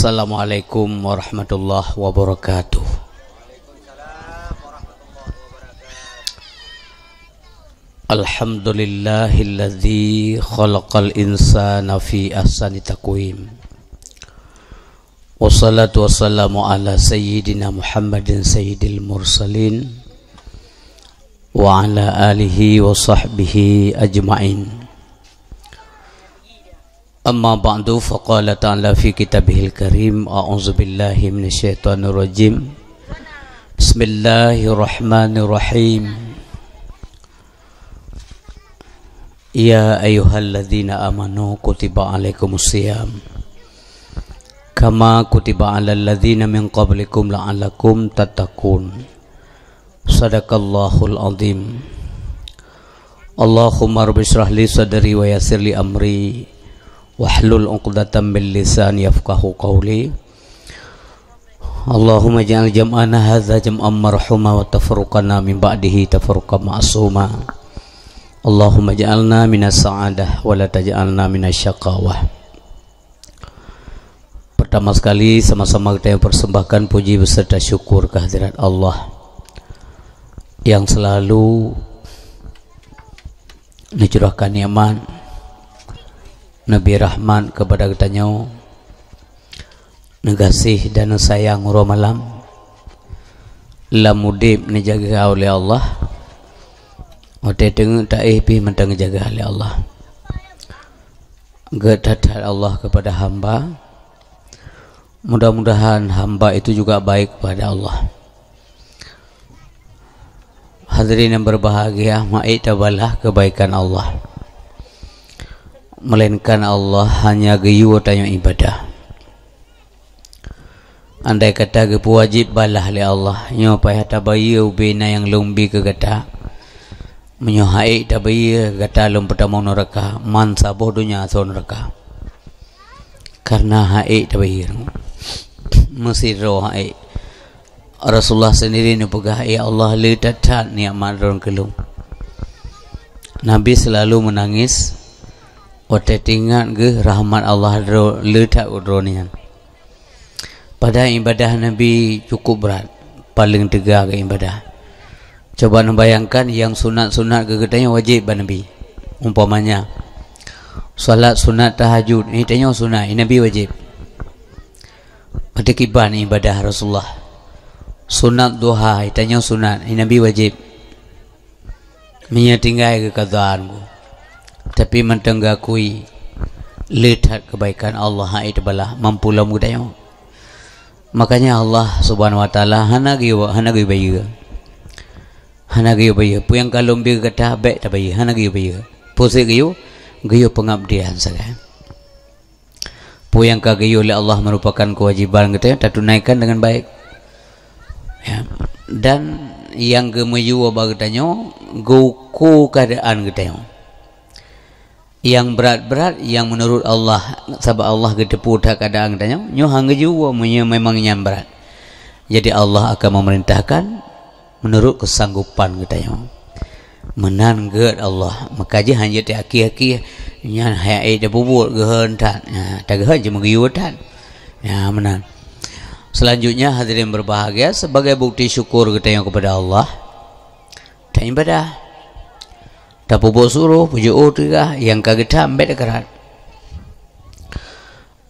Assalamualaikum warahmatullahi wabarakatuh. Alhamdulillahilladzi khalaqal insana fi ahsani taqwim. Wassalatu wassalamu ala sayyidina Muhammadin sayyidil mursalin wa ala alihi wa sahbihi ajma'in. أما بعد فقال تعالى في كتابه الكريم أعوذ بالله من الشيطان الرجيم بسم الله الرحمن الرحيم يا أيها الذين آمنوا كتب عليكم الصيام كما كتب على الذين من قبلكم لعلكم تتقون صدق الله العظيم اللهم رب اشرح لي صدري ويسر لي أمري wahlul 'uqdatam min lisan yafqahu qawli. Allahumma ja'al jam'ana hadza jam'an marhuma wa tafruqana min ba'dihi tafruqan ma'suma. Allahumma ja'alna minas sa'adah wa la taj'alna minas syaqawah Pertama sekali sama-sama kita yang persembahkan puji beserta syukur kehadirat Allah yang selalu mencurahkan nikmat Nabi Rahman kepada katanya Negasih dan sayang urah malam Lamudib dijaga oleh Allah Ode dengar tak eh pi mentang jaga oleh Allah. Gedadat Allah kepada hamba. Mudah-mudahan hamba itu juga baik kepada Allah. Hadirin yang berbahagia Ma'id tabalah kebaikan Allah melainkan Allah hanya geyu tanya ibadah. Andai kata ke wajib balah oleh Allah nyo payah tabaya ubina yang lumbi ke kata menyohai tabaya kata lum pertama neraka man dunia so neraka. Karena hai tabaya mesti roh hai. Rasulullah sendiri ni pegah ya Allah letat nikmat ron kelum Nabi selalu menangis Wate tinggal ke rahmat Allah letak udronian. Pada ibadah Nabi cukup berat. Paling tegak ke ibadah. Coba membayangkan yang sunat-sunat ke katanya wajib pada Nabi. Umpamanya. Salat sunat tahajud. Ini tanya sunat. Ini Nabi wajib. Pada kiban ibadah Rasulullah. Sunat duha. Ini tanya sunat. Ini Nabi wajib. Menyatinggai ke kataanku tapi mentenggakui lihat kebaikan Allah hai tebalah mampu lah mudanya makanya Allah subhanahu wa ta'ala hana giwa hana giwa bayi hana giwa bayi pu yang kalau bi kata baik tak bayi hana giwa bayi pusik giwa giwa pengabdian saja. Pu yang kagiyo oleh Allah merupakan kewajiban kita tak tunaikan dengan baik. Ya. dan yang gemayu apa katanya guku keadaan katanya yang berat-berat yang menurut Allah. Sebab Allah gedepu dah kadang katanya nyo hang juga memang yang berat. Jadi Allah akan memerintahkan menurut kesanggupan katanya menan ged Allah. Maka je hanya ti aki-aki nya hai de bubur gehen tan ya tak je mengiu tan ya menan. Selanjutnya hadirin berbahagia sebagai bukti syukur kita kepada Allah. Dan ibadah tak bubuk suruh pujuk oh tegah yang kaget ambet kerat.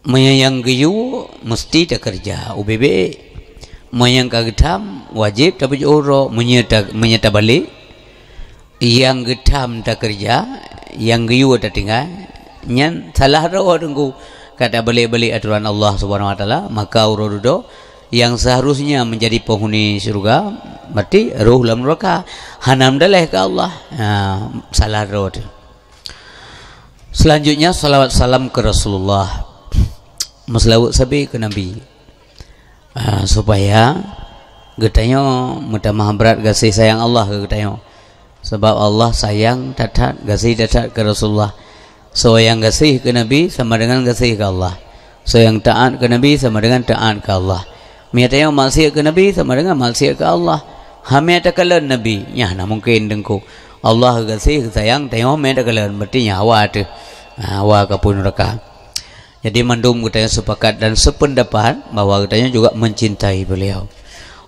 Menyayang geyu mesti tak kerja. UBB menyang kagetam wajib tak pujuk oro menyata menyata balik. Yang getam tak kerja yang geyu tak tinggal. Nyan salah ro tunggu. Kata balik-balik aturan Allah Subhanahu wa taala maka uro do yang seharusnya menjadi penghuni syurga berarti ruh dalam neraka. Hanam dalih ke Allah. Ha, salah roh selanjutnya salawat salam ke Rasulullah. Maslawat sabi ke Nabi? Ha, supaya getanya mudah maha berat kasih sayang Allah ke getanya sebab Allah sayang tatat kasih tatat ke Rasulullah. So yang kasih ke Nabi sama dengan kasih ke Allah. So yang taat ke Nabi sama dengan taat ke Allah Miat yang maksiat ke Nabi sama dengan maksiat ke Allah. Hami ada Nabi. Ya, nah mungkin dengku. Allah kasih sayang tengok mi ada kalan. Berarti nyawa tu. Hawa ke pun raka. jadi mandum katanya sepakat dan sependapat bahawa katanya juga mencintai beliau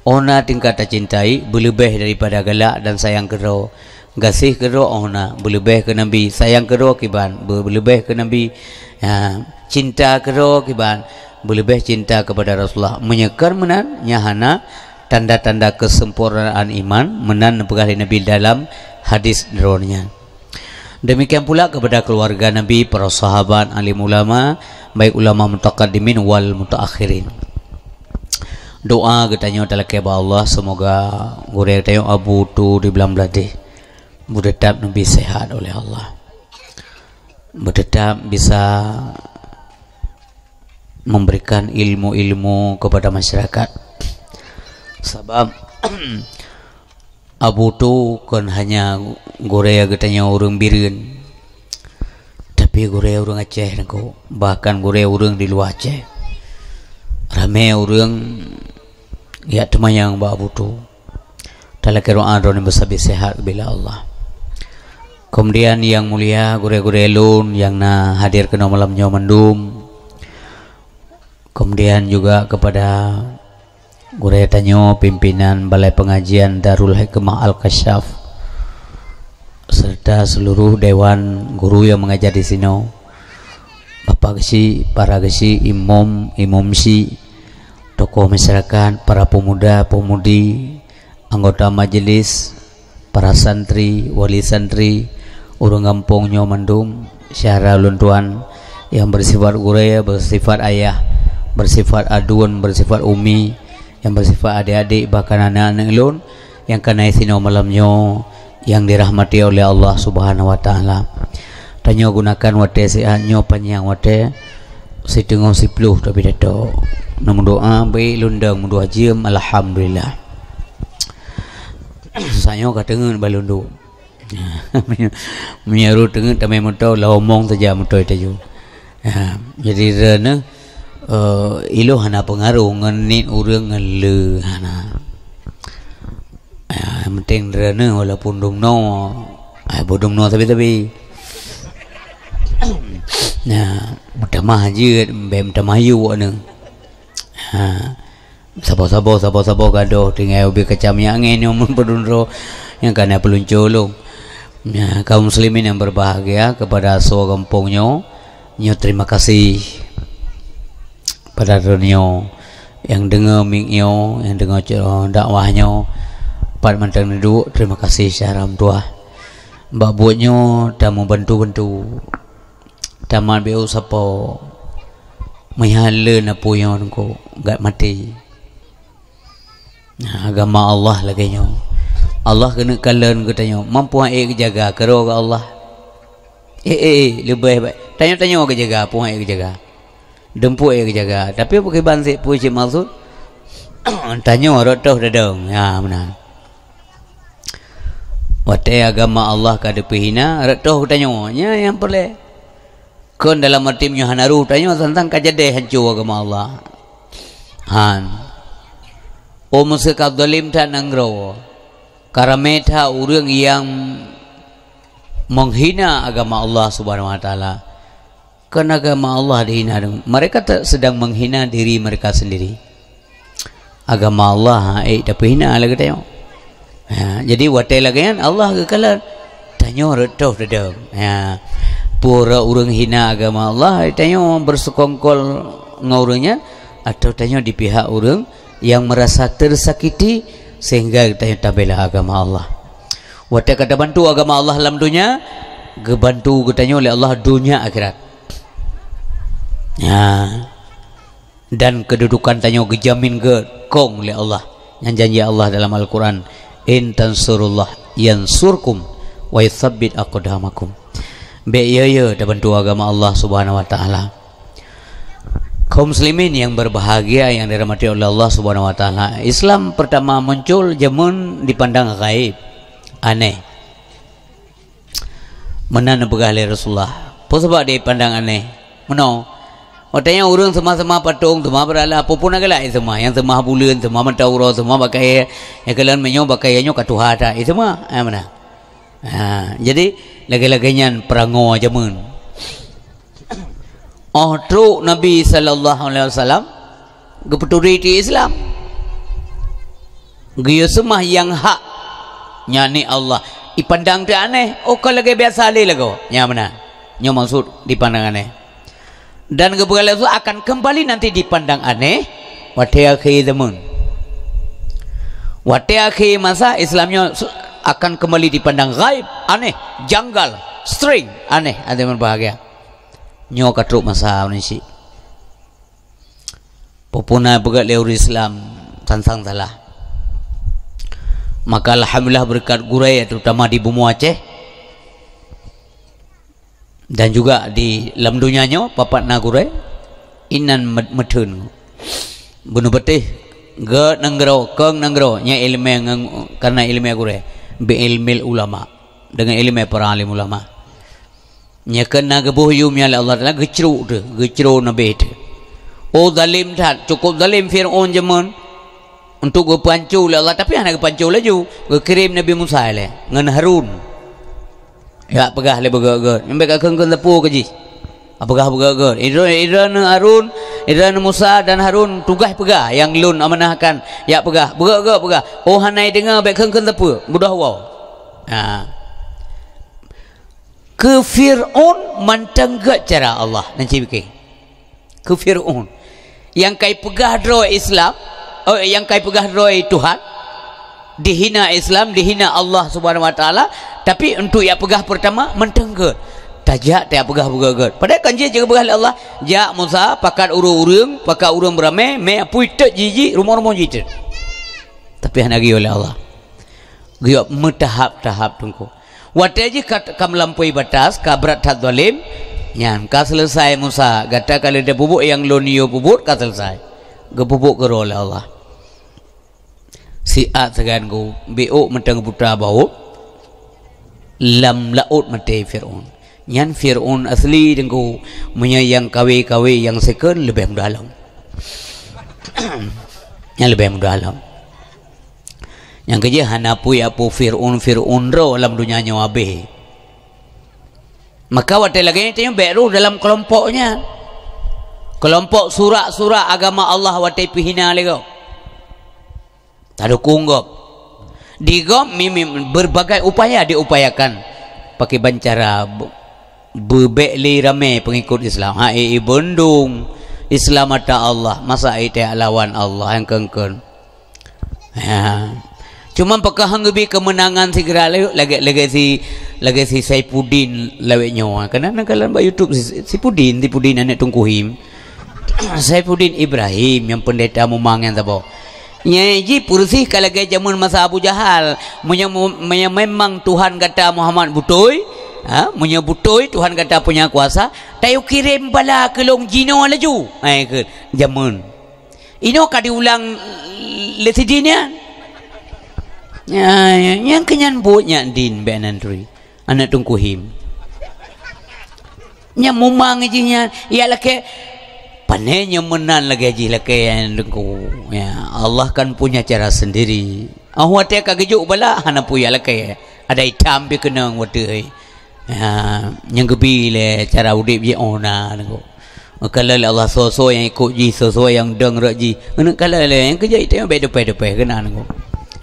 ona tingkat cintai berlebih daripada galak dan sayang kero gasih kero ona berlebih ke nabi sayang kero kiban berlebih ke nabi ya, cinta kero kiban berlebih cinta kepada Rasulullah menyekar menan nyahana tanda-tanda kesempurnaan iman menan pegawai nabi dalam hadis dronnya Demikian pula kepada keluarga Nabi, para sahabat, alim ulama, baik ulama mutaqaddimin wal mutaakhirin. Doa katanya adalah kepada Allah semoga gure katanya Abu tu di belam belati. Berdetap Nabi sehat oleh Allah. Berdetap bisa memberikan ilmu-ilmu kepada masyarakat. Sebab Abu tu kan hanya Gorea katanya orang birin. Tapi Gorea orang Aceh nako. Bahkan Gorea orang di luar Aceh. Ramai orang Ya teman yang Abu tu. Dalam kira doa yang besar sehat bila Allah. Kemudian yang mulia Gorea-Gorea lun Yang na hadir ke malamnya mendum Kemudian juga kepada Guraya tanya pimpinan Balai Pengajian Darul Hikmah Al-Kashaf serta seluruh dewan guru yang mengajar di sini. Bapak Gesi, para Gesi, Imam, Imam Si, tokoh masyarakat, para pemuda, pemudi, anggota majelis, para santri, wali santri, urung kampung Nyomandum, syara luntuan yang bersifat guraya, bersifat ayah, bersifat aduan, bersifat umi, yang bersifat adik-adik bahkan anak-anak ilun yang kena isino malamnya yang dirahmati oleh Allah Subhanahu wa taala. Tanya gunakan wate sehatnya panjang wate si tengok si peluh tapi dato. Namun doa baik lundang mundu haji alhamdulillah. Saya kata dengan balundu. Menyaru tengah tapi motor lah omong saja motor itu. Jadi rena uh, ilo hana pengaruh ngenit urang ngele hana. Ya penting rene walaupun dumno ai bodum no tapi tapi ya mudah mah je bem tamayu ane ha sabo-sabo sabo-sabo gado tinggal ubi kecam yang angin yang berdunro yang kena peluncur ya, kaum muslimin yang berbahagia kepada semua kampungnya nyo terima kasih pada dunia yang dengar mingyo yang dengar dakwahnya pada mantang duduk terima kasih secara tua mbak buatnya dah membantu-bantu. Taman biu siapa mihala napu yang ko gak mati. Agama Allah lagi nyo. Allah kena kalian katanya mampu ai jaga? Kero ke Allah. Eh eh, eh lebih baik. Tanya-tanya ke jaga puan ai jaga dempuk yang jaga. Tapi apa keban sih puji maksud? Tanya orang tahu dadang ya mana Wate agama Allah kada pihina tahu tanya nya yang boleh kon dalam artinya hanaru tanya tentang kajade hancur agama Allah. Han. O musika dalim ta nangro karameta urang yang menghina agama Allah Subhanahu wa taala kerana agama Allah dihina mereka tak sedang menghina diri mereka sendiri. Agama Allah eh tapi hina lagi tengok. Ya, jadi watai lagi kan Allah ke kalan? Tanya retuh dedam ya pura orang hina agama Allah tanya bersekongkol ngurungnya atau tanya di pihak orang yang merasa tersakiti sehingga tanya tabelah agama Allah. Watai kata bantu agama Allah dalam dunia. Kebantu katanya oleh Allah dunia akhirat Ya. Dan kedudukan tanya gejamin ke kong oleh Allah. Yang janji Allah dalam Al-Quran. In tansurullah yansurkum wa yuthabbit aqdamakum. Baik ya ya dah bantu agama Allah Subhanahu wa taala. Kaum muslimin yang berbahagia yang dirahmati oleh Allah Subhanahu wa taala. Islam pertama muncul zaman dipandang gaib. Aneh. Nak oleh Rasulullah? Apa sebab dia pandang aneh? Mana? Maknanya orang semua-semua patung, semua berala apa pun agak semua. Yang semua bulan, semua mentauro, semua pakai yang kalian menyong pakai yang kat Tuhan ada. Itu semua. Ha, mana? Ha, jadi lagi-laginya perango aja mun. oh truk Nabi sallallahu alaihi wasallam gepeturi di Islam Gaya semah yang hak Nyani Allah Ipandang dia aneh Oh kalau lagi biasa alih lagu Yang mana Yang maksud dipandang aneh Dan kebegalan itu akan kembali nanti dipandang aneh. Wati akhir zaman. Wati akhir masa Islamnya akan kembali dipandang gaib Aneh Janggal String Aneh. Ada yang berbahagia. Nyo katruk masa Indonesia Pupuna begat lewur Islam Tansang salah maka alhamdulillah berkat gurai terutama di bumi Aceh dan juga di dalam dunianya papat na gurai inan medun bunuh betih ge nanggro keng nanggro nya ilmu karena ilmu gurai bi ilmu ulama. Dengan ilmu para alim ulama. Nya kena gebuh yum ya Allah Taala gecru de gecru nabi Oh zalim tak cukup zalim Fir'aun jemun. Untuk gue pancu lah Allah tapi anak pancu laju. Gue kirim Nabi Musa le ngan Harun ya pegah le ge nyampe ka keung lepu ke ji? Apakah bega ge idran idran Harun idran Musa dan Harun tugas pegah yang lun amanahkan. Ya pegah ge pegah oh hanai dengar baik keung lepu mudah wow ha. Ke Fir'aun mantang cara Allah nanti bikin ke Fir'aun yang kai pegah dro Islam oh, yang kai pegah roy Tuhan dihina Islam dihina Allah Subhanahu wa taala. Tapi untuk yang pegah pertama mentengge tajak tak pegah pegah pada kan je jaga pegah Allah. Ja Musa pakat urung-urung pakat urung beramai me apui jiji rumah-rumah jiji tapi hanagi oleh Allah. Gyo metahap-tahap tungku Wate je kat kam lampaui batas kabrat tak zalim. Nyan ka selesai Musa. Gata kali dia bubuk yang lonio bubuk ka selesai. Gebubuk ke oleh Allah si a segan go bo mentang putra bau lam laut mate fir'aun. Nyan fir'aun asli dengku menyayang kawe-kawe yang second lebih mendalam. Yang lebih mendalam. Yang kerja hanapu ya pu fir'aun fir'aun ro dalam dunia nyawabe maka waktu lagi ini tanya beru dalam kelompoknya. Kelompok surat-surat agama Allah waktu pihina lagi ada kunggop digom mimi berbagai upaya diupayakan pakai bancara bebekli rame pengikut Islam. Ha i bendung. Islam mata Allah. Masa itu lawan Allah yang kengkon ya cuma pakai hanggebi kemenangan segera lagi lagi si lagi si Saifuddin laweknya karena nak kalian buat YouTube. Si, si Pudin si Pudin anak tungkuhim Saifuddin Ibrahim yang pendeta memang yang tahu Nyaji pursih kalau ke zaman masa Abu Jahal. Munya, munya memang Tuhan kata Muhammad butoi ha? Munya butoi Tuhan kata punya kuasa. Tayo kirim bala ke long jino laju Hai ke zaman. Ino ka diulang lesidinya ya, ya, Yang kenyan buatnya din benandri Anak tungkuhim Yang mumang ijinya Ialah ke panenya menan lagi haji lagi yang dengku ya Allah kan punya cara sendiri. Ah wate ka gejuk bala hana puya lagi ada hitam bi kena wate ya. Yang gebi le cara udip je ona dengku kalau Allah so-so yang ikut ji so-so yang deng rak ji kalau le yang kerja itu yang depan-depan kena dengku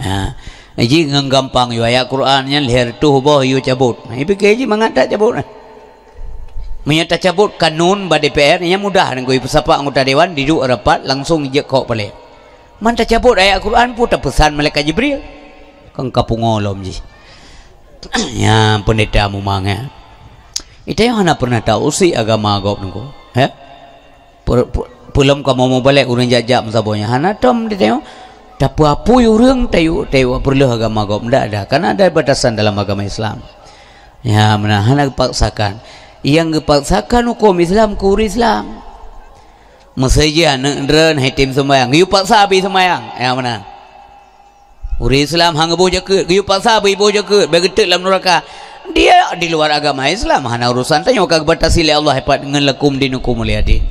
ha Ji gampang yo ayat Quran yang leher tu boh yo cabut. Ibu keji mangat tak cabut. Nah menyata cabut kanun ba DPR yang mudah dengan ibu sapa anggota dewan duduk rapat langsung je kok balik manta cabut ayat Quran pun tak pesan malaikat Jibril. Kang kapungolom ji. Ya pendeta mumang ya itu yang mana pernah tahu si agama agop nunggu ya? Pulam kamu mau balik urang jajak masabonya hana tom di tengok tapi apa urang tayu tayu perlu agama agop ndak ada. Karena ada batasan dalam agama Islam. Ya mana hana paksakan yang dipaksakan hukum Islam kuri Islam. Masaja nak ren hitim semayang Yu paksa habis semayang Yang mana? Uri Islam hang ibu jaket. Yu paksa habis ibu jaket. Begitu dalam neraka. Dia di luar agama Islam. Hana urusan tanya Kau batasi oleh Allah Hebat dengan lakum din hukum mulia din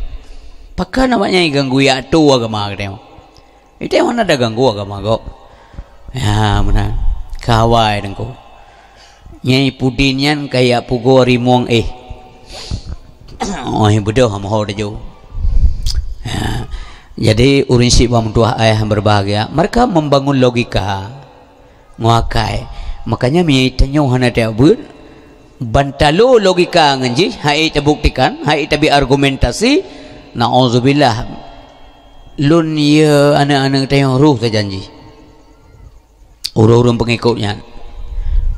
Pakai namanya ganggu ya tu agama kita Itu yang mana ada ganggu agama kau Ya mana? Kawai dengku Nyai pudinyan kayak pugo rimong eh oh budak ham ho dejo ya. jadi urin si bang tua ayah berbahagia. Mereka membangun logika nguakai makanya mi tanyo hana dia bud bantalo logika nganji hai terbuktikan hai tabi argumentasi naudzubillah. Lun ya anak-anak tanyo ruh terjanji urung-urung pengikutnya.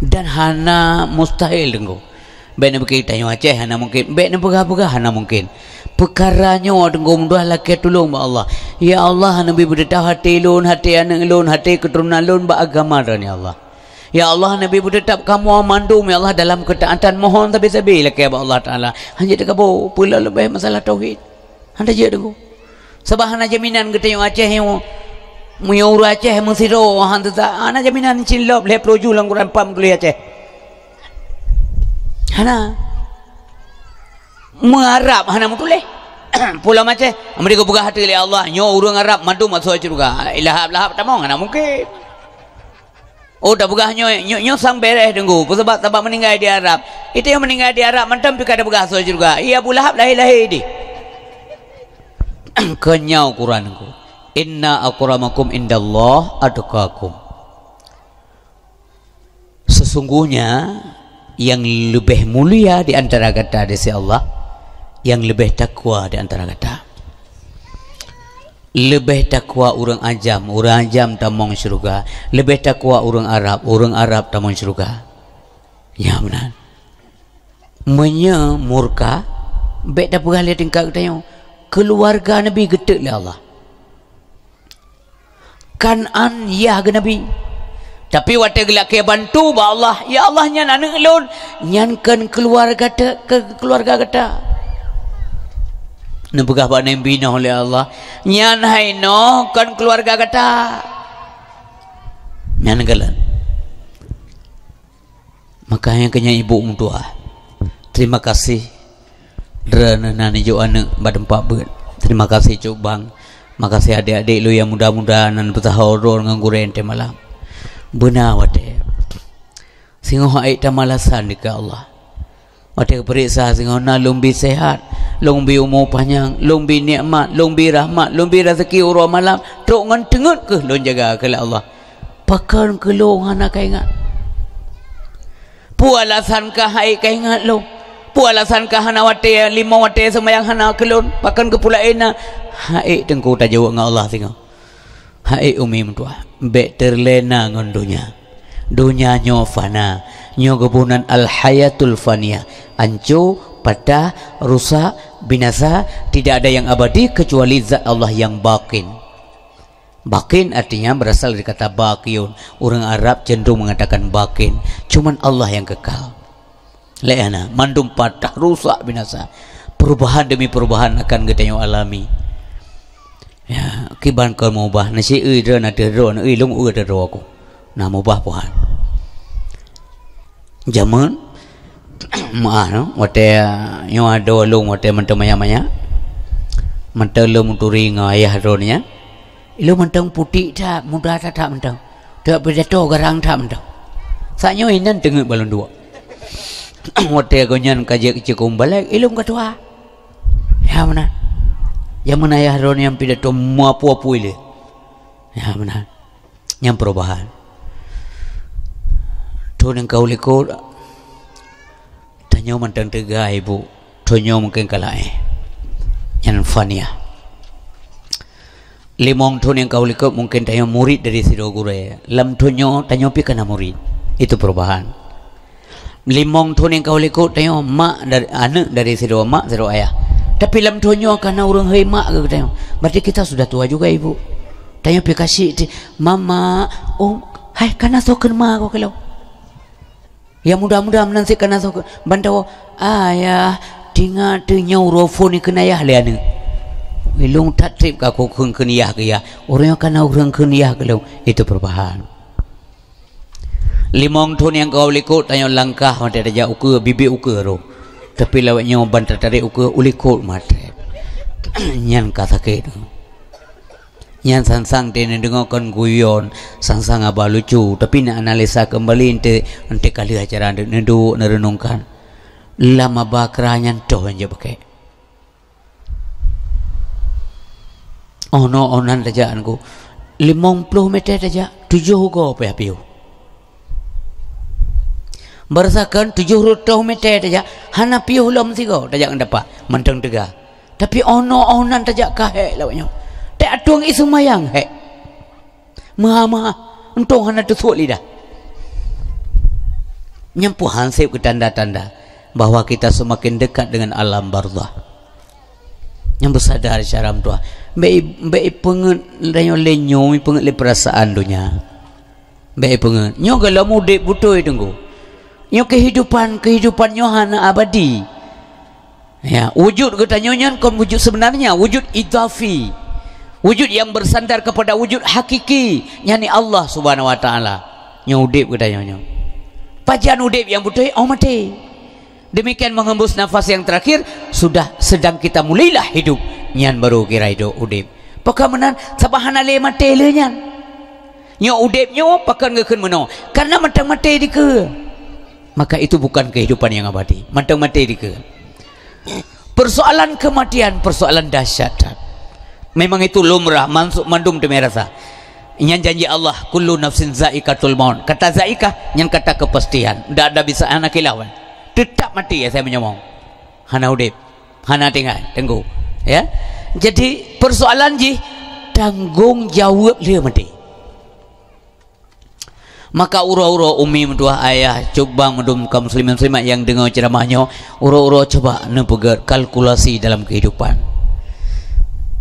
Dan hana mustahil dengo Baik nak pergi tanya Aceh Hana mungkin. Baik nak pergi Hana mungkin. Perkaranya Tengok mudah laki tolong Allah. Ya Allah Nabi berdetak hati lun Hati anak lun Hati keturunan lun Ba agama dan ya Allah. Ya Allah Nabi berdetak kamu mandum Ya Allah dalam ketaatan Mohon tapi sabi laki Allah Ta'ala. Hanya dekat bau Pula lebih masalah tauhid. Hanya je dengar Sebab hana jaminan kita yang Aceh yang Muyur Aceh Mesiro Hana jaminan Cilop Lepas roju Langkuran pam Kuliah Aceh Hana. Mengharap. Hana mutuleh Pula macam Mereka buka hati oleh Allah. Nyo urung harap Madu masuk aja juga. Ilahap lahap Tak mau Hana mungkin. Oh dah buka nyo Nyo, nyo sang beres tunggu. Sebab sebab meninggal di Arab. Itu yang meninggal di Arab Mantam pika ada buka aja juga. Iya Abu Lahab lahir-lahir di Kenyau Quran ku Inna akuramakum indallah adukakum Sesungguhnya yang lebih mulia di antara kata sisi Allah yang lebih takwa di antara kata. Lebih takwa orang ajam orang ajam tamong syurga. Lebih takwa orang Arab orang Arab tamong syurga. Ya benar. Menya murka baik dah lihat tingkat kita keluarga Nabi getek lah Allah. Kanan ya Nabi tapi waktu gelak bantu ba Allah, ya Allah nyan anak lon, nyankan keluarga ta, ke keluarga. Ne begah ba ne bina oleh Allah. Nyan hai no kan keluarga kata. Nyan galan. Maka yang kenya ibu mutua. Terima kasih. Drana nani jo anak badan pak ber. Terima kasih cuk bang. Makasih adik-adik lu yang muda-muda nan bertahadur ngangguren malam benar wate. Singo ai ta malasan di Allah. Wate periksa singo na lumbi sehat lumbi umur panjang lumbi nikmat lumbi rahmat lumbi rezeki urang malam tok ngan tengut ke lon jaga ke Allah. Pakan ke lo hana kai ingat. Alasan ka hai kai ingat lo. Pu alasan ka hana wate lima wate semayang hana ke lon pakan ke pula ena hai tengku ta jawab dengan Allah singo hai umi mentua Bek terlena ngon dunia Dunia nyo fana. Nyo kebunan al hayatul fania. Ancu, pada, rusak, binasa Tidak ada yang abadi kecuali zat Allah yang bakin. Bakin artinya berasal dari kata bakiun. Orang Arab cenderung mengatakan bakin. Cuman Allah yang kekal. Leana, mandum patah, rusak, binasa. Perubahan demi perubahan akan kita alami Ya, kiban kau mau bah nasi dera na dera na long ui dera aku. Na mau puan. Zaman mah no, wate yo ada long wate mentang maya maya. Mentang lo muturi ngayah ronya. Ilo mentang putih tak, muda tak tak mentang. Tak berjatuh garang tak mentang. Saknya inan tengok balon dua. wate gonyan kaji kecil kumbalik, ilo katua. Ya mana? Yang mana ya ron yang pidato muapu-apu ini ya mana yang perubahan. Tu yang kau liku tanya mantan tiga ibu. Tanya mungkin kalah eh. Yang fania limong tu yang kau liku mungkin tanya murid dari sido gure lam tanya tanya pi kena murid. Itu perubahan. Limong tu yang kau liku tanya mak dari anak dari sido mak sido ayah tapi lam tonyo karena orang hemat ke tanya. Berarti kita sudah tua juga ibu. Tanya pergi kasih mama, oh, hai karena so kenma kau kalau. Ya mudah-mudah nanti karena so bantau ayah tinggal tanya urofon ni kena ya lian. Ilung tak trip kau kun kena ya ke ya. Orang yang kena orang kena ya kalau itu perubahan. Limong tun yang kau likut tanya langkah macam ada ukur bibir ukur roh tapi lewat nyawa bantar dari uku uli kul matre. Nyan kata yang Nyan tene dengokan guyon, sansang abah lucu. Tapi nak analisa kembali ente ente kali acara ente nendu nerenungkan. Lama bakra nyan toh yang pakai Oh no, oh nan rajaanku. Limong puluh meter saja, tujuh hukum apa ya, berdasarkan tujuh ratus meter saja hana piu lom tiga saja dapat. Menteng tegak. Tapi ono onan saja kahek lawanya tak atuang isu mayang hek. Maha untung hana tusuk lidah. Nyampu hansip ke tanda-tanda bahawa kita semakin dekat dengan alam barzah. Yang bersadar secara tua. Baik baik pengen lenyo lenyo mi pengen le perasaan dunia. Baik pengen nyo kalau mudik butuh itu go nyo kehidupan kehidupan nyo hana abadi. Ya wujud kata nyonya kon wujud sebenarnya wujud idafi. Wujud yang bersandar kepada wujud hakiki yani Allah subhanahu wa ta'ala. Nyo udip kata nyonya pajan udip yang butuh oh mati. Demikian mengembus nafas yang terakhir sudah sedang kita mulailah hidup. Nyan baru kira hidup udip. Pakamenan sabahan ale mate le nyan. Nyo udip nyo pakan ngeken meno. Karena matang mate di ke maka itu bukan kehidupan yang abadi. Matang mate di ke? Persoalan kematian persoalan dahsyat. Memang itu lumrah mansuk mandum demi rasa. Yang janji Allah kullu nafsin zaikatul maut. Kata zaikah yang kata kepastian. Tidak ada bisa anak kilauan. Tetap mati ya saya menyomong. Hana udip. Hana tinggal tunggu ya? Jadi persoalan ji tanggung jawab dia mati maka uro-uro umi mendua ayah coba mendum kaum muslimin muslimat yang dengar ceramahnya. Uro-uro coba nepegat kalkulasi dalam kehidupan.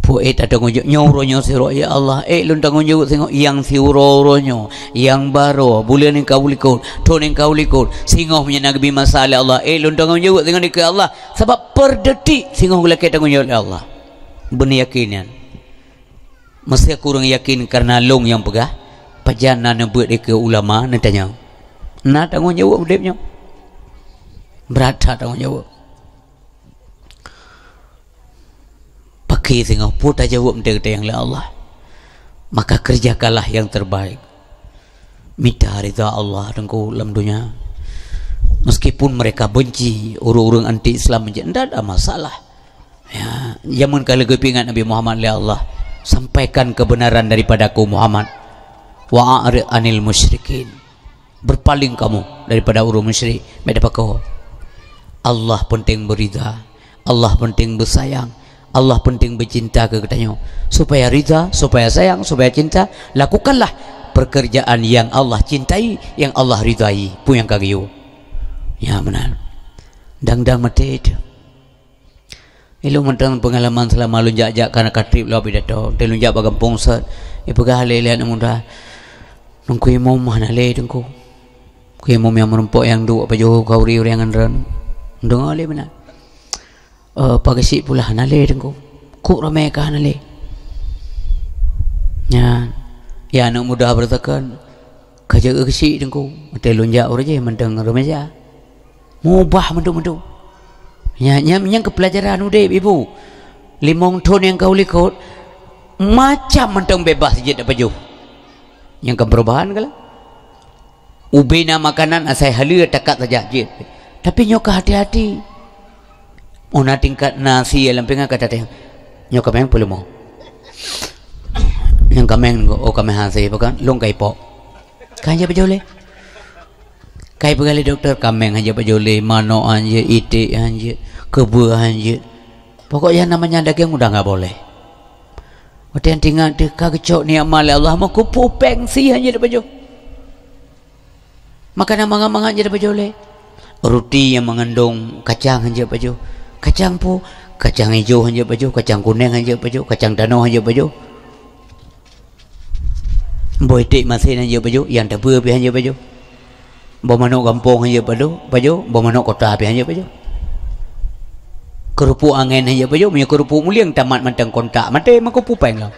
Puet ada ngunjuk nyuruhnya siro ya Allah eh luntang ngunjuk tengok yang si uro-uronyo yang baru bulan yang kau likut tahun yang kau likut singoh punya nabi masalah Allah eh luntang ngunjuk tengok ni ke Allah? Sebab per detik singoh gula kita ngunjuk Allah. Benar yakinan mesti kurang yakin karena long yang pegah pajanan yang buat ke ulama nanti tanya. Nak tanggung jawab udipnya berat tak tanggung jawab pakai tengah putar jawab mereka yang Allah. Maka kerjakanlah yang terbaik. Minta rida Allah kau dalam dunia. Meskipun mereka benci orang-orang anti Islam tidak ada masalah. Ya zaman kali kepingan Nabi Muhammad oleh Allah sampaikan kebenaran daripada aku Muhammad wa anil musyrikin. Berpaling kamu daripada orang musyrik kau. Allah penting berida Allah penting bersayang Allah penting bercinta ke katanya. Supaya rida supaya sayang supaya cinta lakukanlah pekerjaan yang Allah cintai yang Allah ridai. Pun yang kagiu ya benar. Dang dang mati itu Ilu mentang pengalaman selama lunjak jak karena katrip lo pidato. Dia lunjak bagam pungsat. Ibu gah le le muda. Nungku imam mana le dengku. Ku imam yang merumpok yang dua apa jauh kau ri yang andran. Dengar le benar. Uh, pagasi pula nale dengku ku ramai kah nale ya ya anak muda kerja kesi dengku mati lunjak orang je mendeng remaja mubah mendu-mendu ya nyam yang kepelajaran udah ibu. Limong ton yang kau likut macam mendeng bebas je tak baju yang keperubahan kala ubina makanan asai halia takat saja tapi nyok hati-hati Una tingkat nasi yang pengen kata teh. Nyo kameng perlu mo. Yang kameng go o kameng hasi bukan long kai po. Kan je bajole. Kai pegali doktor kameng aja bajole mano anje ite anje kebu anje. Pokoknya namanya daging udah nggak boleh. Waktu yang tinggal dia kagecok ni amal Allah mau kupu pengsi aja dah baju. Makanan mangan-mangan dah baju le. Roti yang mengandung kacang aja baju. Kacang pu kacang hijau hanya baju kacang kuning hanya baju kacang danau hanya baju. Boy tik masih hanya baju yang tebu pi hanya baju. Bawa kampung hanya baju baju. Bawa kota pi hanya baju kerupuk angin hanya baju punya kerupuk mulia yang tamat mantang kontak. Mati mak pupeng lah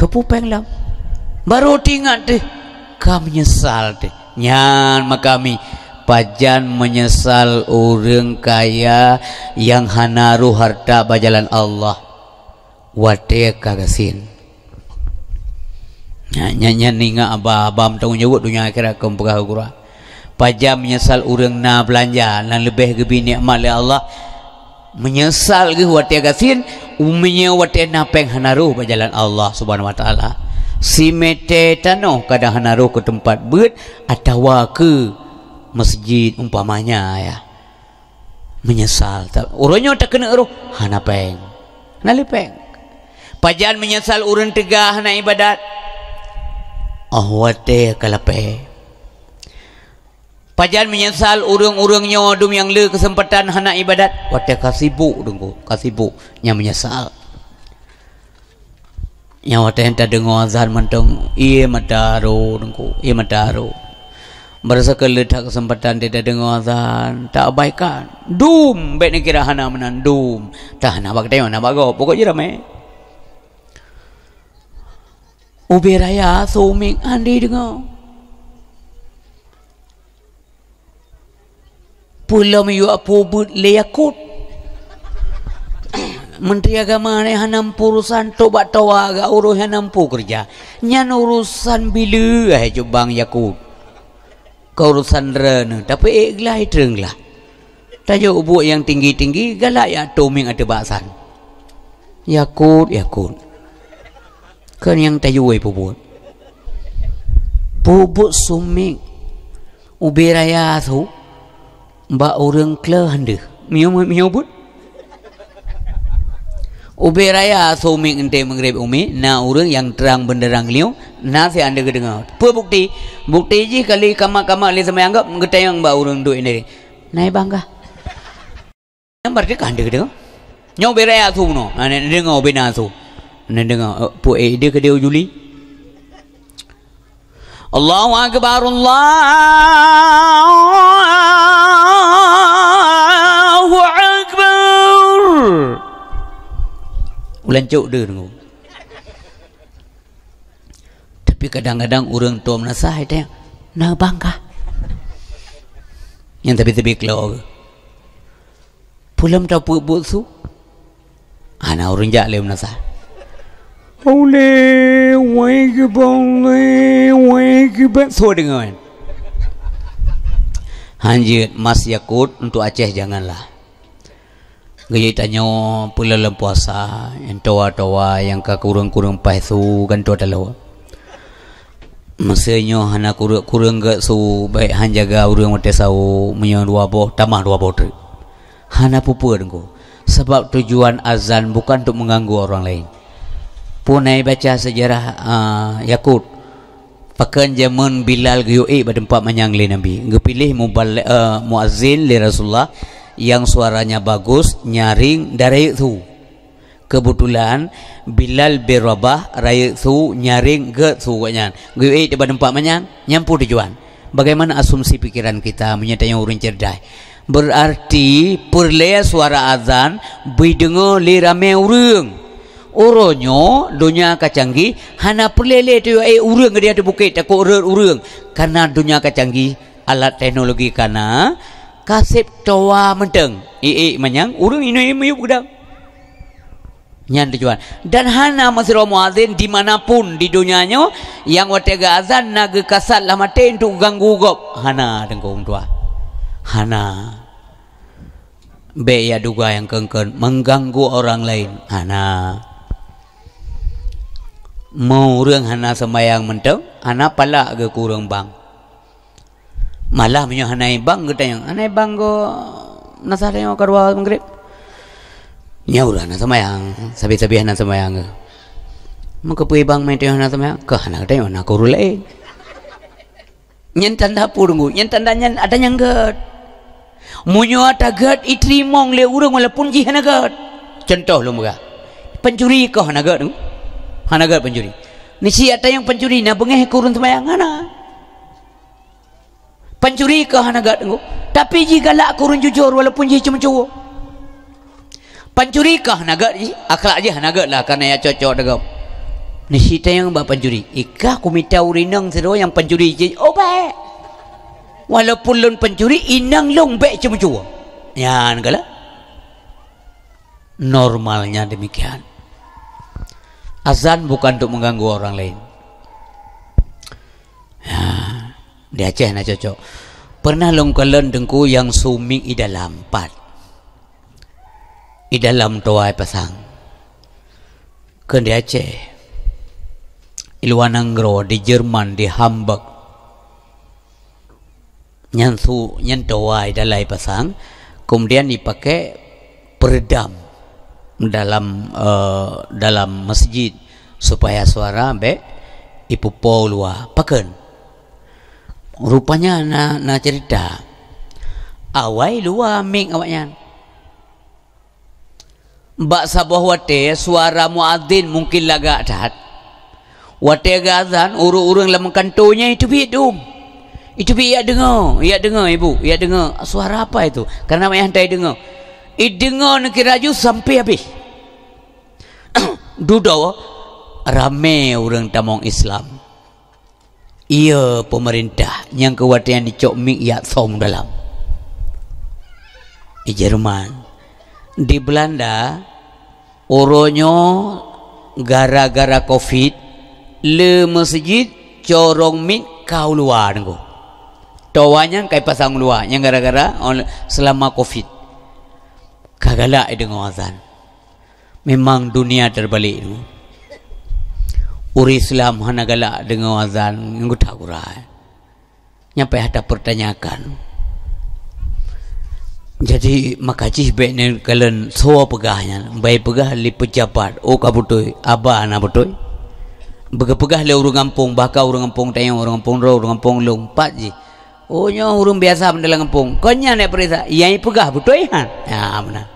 kepupeng lah baru tinggal deh kami nyesal deh nyan makami pajan menyesal orang kaya yang hanaru harta bajalan Allah. Wate kagasin nyanyi ninga abah abam tahu nyebut dunia akhirat kempegah gura pajan menyesal orang na belanja? Dan lebih kebi nikmat Allah. Menyesal ke wate kagasin uminya wate napeng hanaru berjalan Allah subhanahu wa ta'ala. Si mete tanoh kada hanaru ke tempat ber atau ke masjid umpamanya ya. Menyesal urunnya tak kena roh hanapeng nalipeng pajan menyesal urun tegah na ibadat. Ahwate kalape Pajan menyesal urung-urung nyodum yang le kesempatan hana ibadat. Wate kasibu dengku, kasibu yang menyesal. Yang wate henta dengar azan mentong, iya mataro dengku, iya mataro. Berasa keletak kesempatan tidak dengar azan, tak abaikan. Dum, baik ni kira hana menan dum. Tak hana bak tengok, nak bago, pokok je ramai. Ubi raya, suming, andi dengar. Pula miyu apa but leyakut Menteri Agama ni hanam urusan tobat tawa agak urus hanam pu kerja. Nyan urusan bila eh bang yakut. Kau urusan rena. Tapi eh lah tereng lah tajuk ubuk yang tinggi-tinggi galak ya toming ada baksan. Yakut yakut. Kan yang tajuk eh puput puput sumik ubi raya tu Mbak orang kela handa. Miu miu pun. Ubi raya sumi ente mengrib umi na orang yang terang benderang liu na si anda kedengar. Apa bukti? Bukti je kali kama-kama li sama anggap ngetayang mbak orang duk ini. Nai bangga. Yang berarti kan anda kedengar. Nyau ubi raya su no. Ane dengar ubi na su. Ane dengar. Pu eh dia kedai ujuli. Allahu Akbar Allahu Ulan cuk dia tengok Tapi kadang-kadang orang tua menasah dia Nak bangga Yang tapi-tapi keluar Pulang tak buat-buat su Anak orang jatuh menasah Ole, wake up, ole, wake up. So dengan. Hanjit Mas Yakut untuk Aceh janganlah. Gaya tanya pula dalam puasa yang tawa-tawa yang ka kurang-kurang paisu kan tu adalah. Masanya hana kurang-kurang ke su baik han jaga urang mate sau menyo dua boh tamah dua boh tu. Hana pupu dengku. Sebab tujuan azan bukan untuk mengganggu orang lain punai baca sejarah uh, Yakut pakan zaman Bilal Gyoi pada tempat manyang li Nabi ngepilih mubal uh, muazzin li Rasulullah yang suaranya bagus nyaring dari itu kebetulan Bilal bin Rabah raya itu nyaring ke tu kanya Gyoi di tempat manyang nyampu tujuan bagaimana asumsi pikiran kita? Menyatakan orang cerdas. Berarti perlea suara azan bidengo li rame urang Uronyo dunia kacanggi hana perlele tu eh urang dia tu bukit tak urang urang karena dunia kacanggi alat teknologi karena kasip toa menteng i i manyang urang ini mayup gedang nyan tujuan dan hana masih muadzin dimanapun di dunianya yang watega azan naga kasat lah mati untuk ganggu gop. Hana dengkung tua. Hana. Be ya duga yang kengken. Mengganggu orang lain. Hana. Mau orang hana sembahyang mentau hana pala ke kurang bang malah punya hana bang kita yang hana bang go nasa yang karwa menggrip nyau lah hana sembahyang sabi-sabi hana sembahyang ke. Maka pergi bang main hana sembahyang ke hana kita yang lain. Nyen tanda purungu nyen tanda nyen ada yang gad munyo ada gad itri mong le urang walaupun jihana gad contoh lu muka pencuri kau hana gad hanagar pencuri. Ni si ada yang pencuri na bengeh kurun semayang? Hana pencuri ke hanagar tengok. Tapi jika galak kurun jujur walaupun dia cuma cowok. Pencuri ke hanagar ji akhlak je hanagar lah kerana ya cocok dengan ni si yang buat pencuri. Ikah aku minta urinang sedo yang pencuri je oh baik walaupun lon pencuri inang long baik cuma cowok. Ya negala normalnya demikian. Azan bukan untuk mengganggu orang lain. Ya, di Aceh nak cocok. Pernah longkalan dengku yang suming i dalam empat. I dalam tuai pasang. ke di Aceh Ilwananggro di Jerman di Hamburg nyantu nyantawai dalai pasang kemudian dipakai peredam dalam uh, dalam masjid supaya suara be ipu polua paken rupanya na na cerita awai luar ming awaknya Mbak sabah wate suara muadzin mungkin lagak tat. Wate gazan urung-urung dalam kantornya itu bidum. Itu bi ia dengar, ia dengar ibu, ia dengar suara apa itu? Karena mai hantai dengar. I dengar nak raju sampai habis. Dudo rame orang tamong Islam. Ia pemerintah yang kewatian dicok mik ya som dalam. Di Jerman. Di Belanda Oronyo gara-gara covid le masjid corong mit kau luar nengko. Tawanya kai pasang luar yang gara-gara selama covid. Kagala dengan azan. Memang dunia terbalik tu. Uri Islam hana galak dengan azan tak kurai. Nyampe ada pertanyakan. Jadi makacih baik ni kalian semua pegahnya. Baik pegah li pejabat. Oh kabutoi. Aba anak butoi. Bega pegah li urung kampung. Bakal urung kampung tayang. Urung kampung roh. Urung kampung long. Empat je. Oh nyo urung biasa mendalam kampung. Konya ni perisa. Yang pegah butoi ha. Ya mana.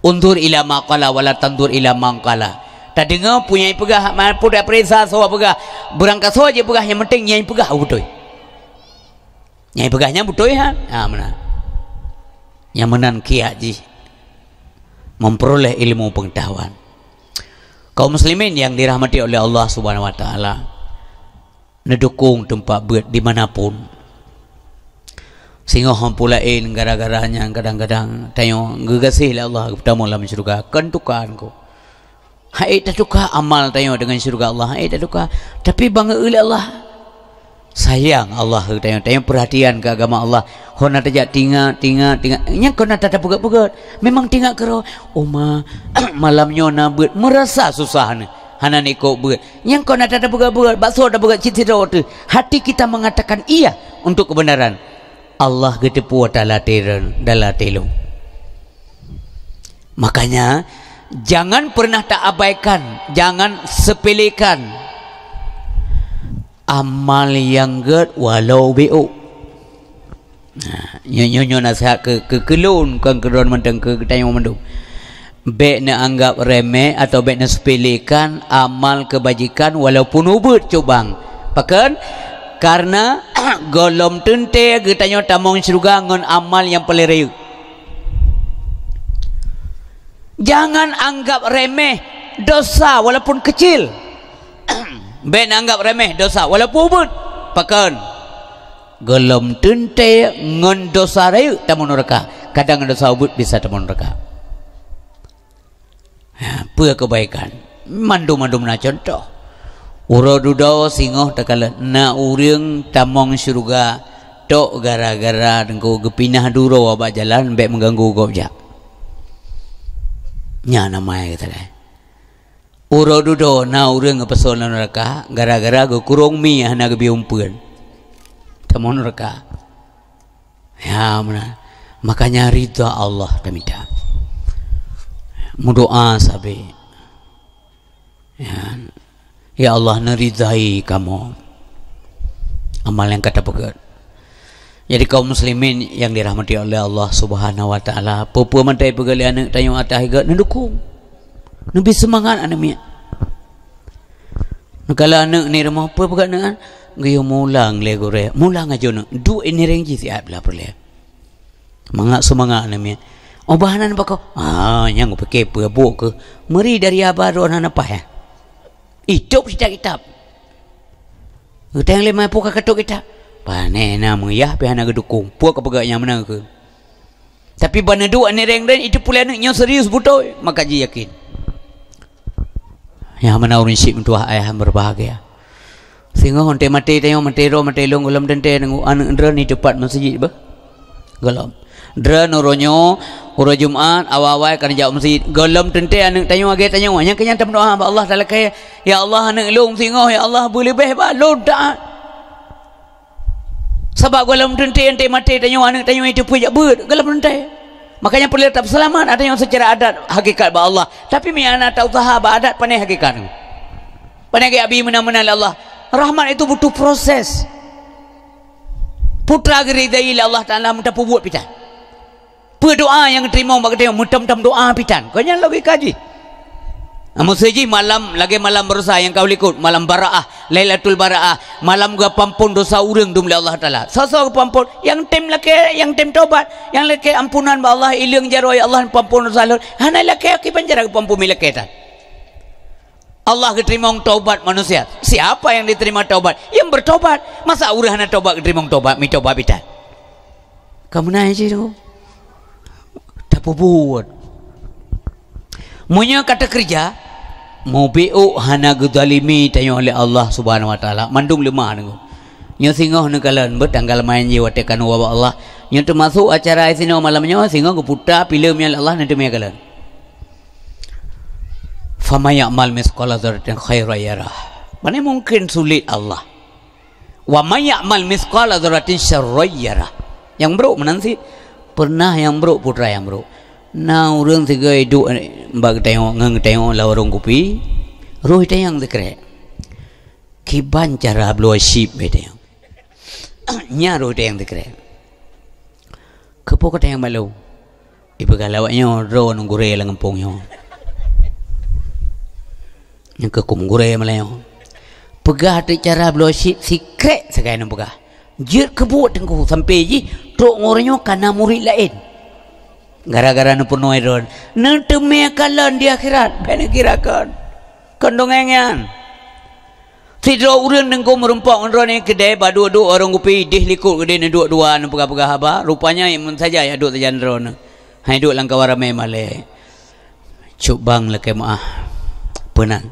Undur ila maqala wala tandur ila mangkala. Tak dengar punya pegah. Mana pun dah perisa semua pegah. Berangkat semua je pegah. Yang penting yang pegah butoi. Yang pegahnya butoi ha. Ya mana yang menan kiaji memperoleh ilmu pengetahuan kaum muslimin yang dirahmati oleh Allah subhanahu wa ta'ala nedukung tempat buat dimanapun sehingga orang pulain gara-garanya kadang-kadang tanya gegasih lah Allah pertama dalam syurga kan tukar kau hai tak tukar amal tanya dengan syurga Allah. Hai tak tukar tapi bangga oleh Allah. Sayang Allah tanya tanya perhatian ke agama Allah. Hona taja tinga tinga tinga. Nya kona tata pugat pugat memang tinga kero uma malam nyona buat. Merasa susah ni. Hana ni ko buat. Nya kona tata pugat pugat bakso da pugat citi do hati kita mengatakan iya untuk kebenaran. Allah gede puata latiran dalatelo makanya jangan pernah tak abaikan. Jangan sepelekan. Amal yang ged walau beo nyo nyo nasihat ke ke kelun kan kedon ke tanya mendung Bek nak anggap remeh atau bek nak sepelekan amal kebajikan walaupun ubut cubang. Pakan? Karena golom tente ke tanya tamong syurga ngon amal yang paling Jangan anggap remeh dosa walaupun kecil. Ben anggap remeh dosa walaupun pun pakan. Gelom tente ngon dosa rayu tamu neraka. Kadang dosa ubut bisa tamu neraka. Ya, apa kebaikan. Mandu mandu mana contoh. Uro dudo singoh takala na uring tamong syurga tok gara-gara dengku gepinah duro wabak jalan baik mengganggu gobja nya namanya kita lah Uro dudo na urang ngepesol na neraka gara-gara go kurung mi hana ge biumpeun. Temu neraka. Ya mana. Makanya ridha Allah tamita. Mudoa sabi. Ya. Ya Allah neridai kamu. Amal yang kata pegat. Jadi kaum muslimin yang dirahmati oleh Allah Subhanahu wa taala, pupu mantai pegali anak tanya atas higa ndukung. Nabi semangat anak mi. Kalau anak ni rumah apa nak kan? Gaya mulang le gore. Mulang aja nak. Du ini rengi siap lah perlu. Semangat semangat anak mi. Oh bahanan apa kau? Ah, yang aku pakai buat ke? Meri dari abah orang apa ya? Itu kita kitab. Kita yang lima puka ketuk kita. Pane nama ya, pi anak gedukung. Puak apa yang mana ke? Tapi bana dua ni reng itu pula anaknya serius butuh. Maka ji yakin yang mana orang sih mentua ayah berbahagia sehingga honte mati tengok mati ro mati long ulam dente nengu anu indra ni cepat masjid ba Gelom. Dra Ura Jumat awal-awal kan jauh masjid. Gelom tente anak tanya lagi tanya yang kenyang tak berdoa Allah kaya ya Allah anak long singoh ya Allah boleh beh ba lodak. Sebab gelom tente ente mati tanya anak tanya itu pujak ber gelom tente. Makanya perlu tetap selamat ada yang secara adat hakikat ba Allah. Tapi mi anak tak usaha ba adat panai hakikat. Panai ke abi menang-menang Allah. Rahmat itu butuh proses. Putra geridai Allah Ta'ala minta buat pitan berdoa yang terima bagi dia mutam-mutam doa pitan kau jangan lagi kaji Amu seji malam lagi malam berusaha yang kau likut malam baraah Lailatul baraah. Malam gua pampun dosa urang dum Allah taala. Sosok pampun yang tim lagi yang tim tobat yang lagi ampunan ba Allah ilang jaro ya Allah pampun dosa lur hana lagi ki penjara pampun milak kita. Allah keterima taubat manusia. Siapa yang diterima taubat? Yang bertobat masa urang hana taubat keterima taubat mi taubat pitan kamu nanya sih apa buat Munya kata kerja BO hana gudalimi tanya oleh Allah Subhanahu wa taala. Mandung lima nunggu nya singoh ne kalan bertanggal main je watekan wa Allah. Nya termasuk acara sini malamnya singoh putra pilih mi Allah nanti mi kalan. Fama ya'mal misqala dzarratin khairan yarah mana mungkin sulit Allah? Wa may ya'mal misqala dzarratin syarran yarah yang bro menanti pernah yang bro putra yang bro na urang tiga itu bag tengok ngang tengok la orang kopi roh tengok dekre kiban cara blo ship bete nya roh tengok dekre kepo ko tengok malu ibu galawaknya roh nung gure lang yo yang ke kum gure malayo pegah tu cara blo ship secret sekai nang pegah. Jir kebut tengku sampai ji truk ngornyo kana murid lain Gara-gara nu penuh iron. Nanti mekalan di akhirat. Bene kirakan. Kondongengan. Tidak urang nengko merumpok nro ni kedai badu dua orang kupi dih likut kedai ni dua dua nu pegah pegah haba. Rupanya yang saja ya duk saja nro. Hai duk langkah warame male. Cuk bang leke maah. Penang.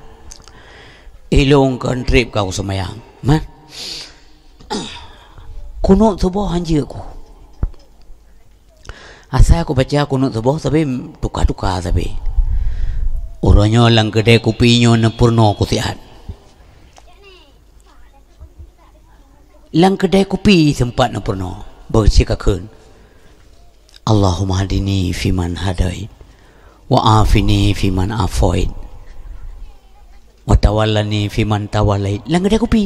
Ilong kan trip kau semayang. Man. Kuno tubuh hanji aku. Asal aku baca aku nak sebuah tapi tukar-tukar tapi. Orangnya lang kedai kopinya na purno aku sihat. Lang kedai kopi sempat na purno. Bersikakun. Allahumma hadini fiman hadait. Wa afini fiman afoid. Wa tawallani fiman tawalait. Lang kedai kopi.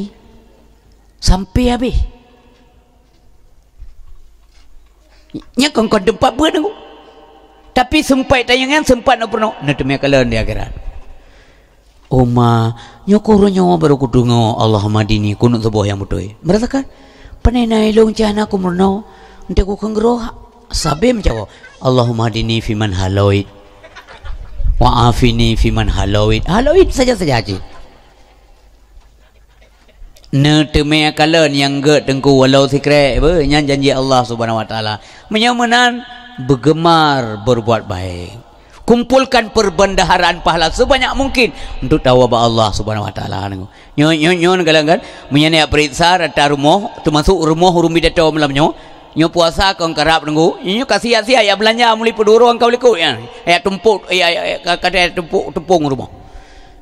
Sampai habis. Nya kong kong tempat pun aku. Tapi sempat tayangan sempat nak pernah. Nak demi kalian dia kira Oma nyokoro nyawa baru ku dungo Allahumma dini kunut sebuah yang betul berarti kan penena ilung jana aku merno nanti aku kenggero sabe menjawab Allahumma dini fiman haloid. Wa afini fiman haloid. Haloid saja saja aja ne teme kalen yang ge tengku walau sikre be nyan janji Allah Subhanahu wa taala. Menyamanan bergemar berbuat baik. Kumpulkan perbendaharaan pahala sebanyak mungkin untuk tahu ba Allah Subhanahu wa taala nyo nyo nyo kalangan menyane periksa rata rumah termasuk rumah rumi dato malam nyo. Nyo puasa kong kerap nunggu. Nyo kasih sia ya belanja muli peduro kau liku ya? Ya tumpuk ya kada tumpuk tupung rumah.